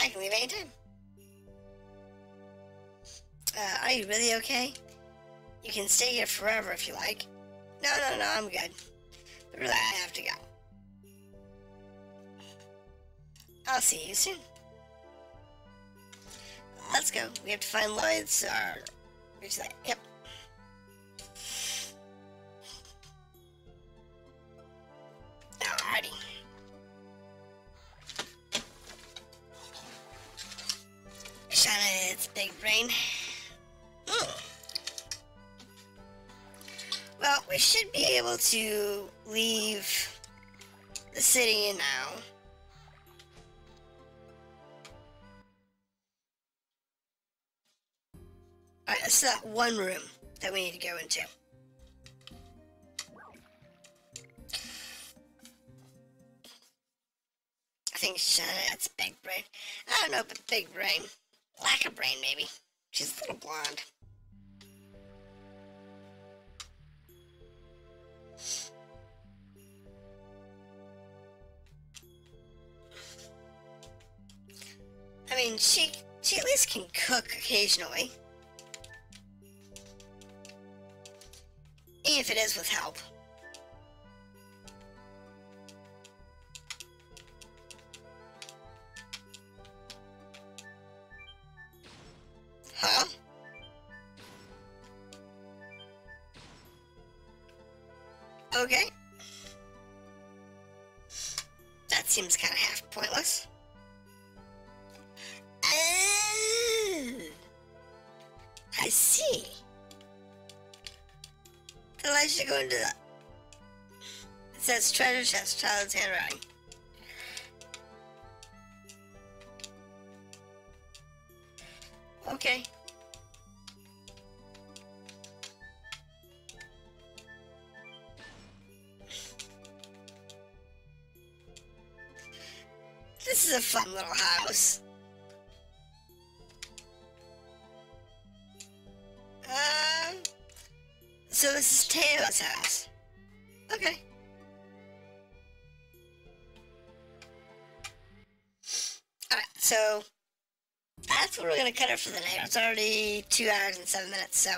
I can leave anytime. Uh, are you really okay? You can stay here forever if you like. No, no, no, I'm good. But really, I have to go. I'll see you soon. Let's go. We have to find Lloyd's or... Yep. To leave the city now. Alright, that's that one room that we need to go into. I think uh, that's big brain. I don't know, but big brain. Lack of brain, maybe. She's a little blonde. She she at least can cook occasionally. If it is with help. Chest, child's handwriting. Cut it for the night. It's already two hours and seven minutes, so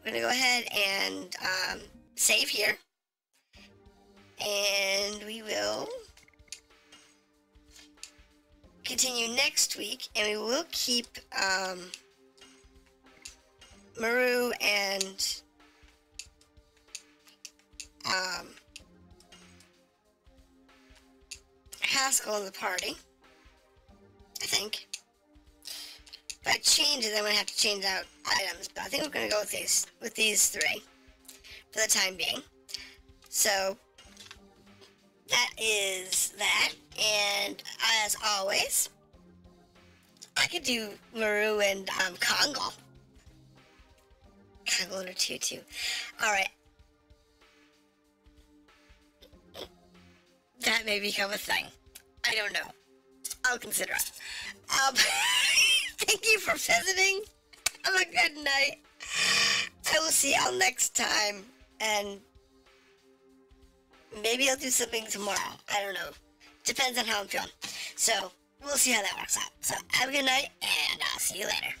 we're gonna go ahead and um, save here, and we will continue next week, and we will keep um, Meru and um, Haschel in the party. I think. If I change it, then I'm gonna have to change out items. But I think we're gonna go with these with these three for the time being. So that is that. And as always, I could do Meru and um, Kongol. Kongol and a tutu. All right. That may become a thing. I don't know. I'll consider it. Um, thank you for visiting. Have a good night. I will see y'all next time. And maybe I'll do something tomorrow. I don't know. Depends on how I'm feeling. So we'll see how that works out. So have a good night, and I'll see you later.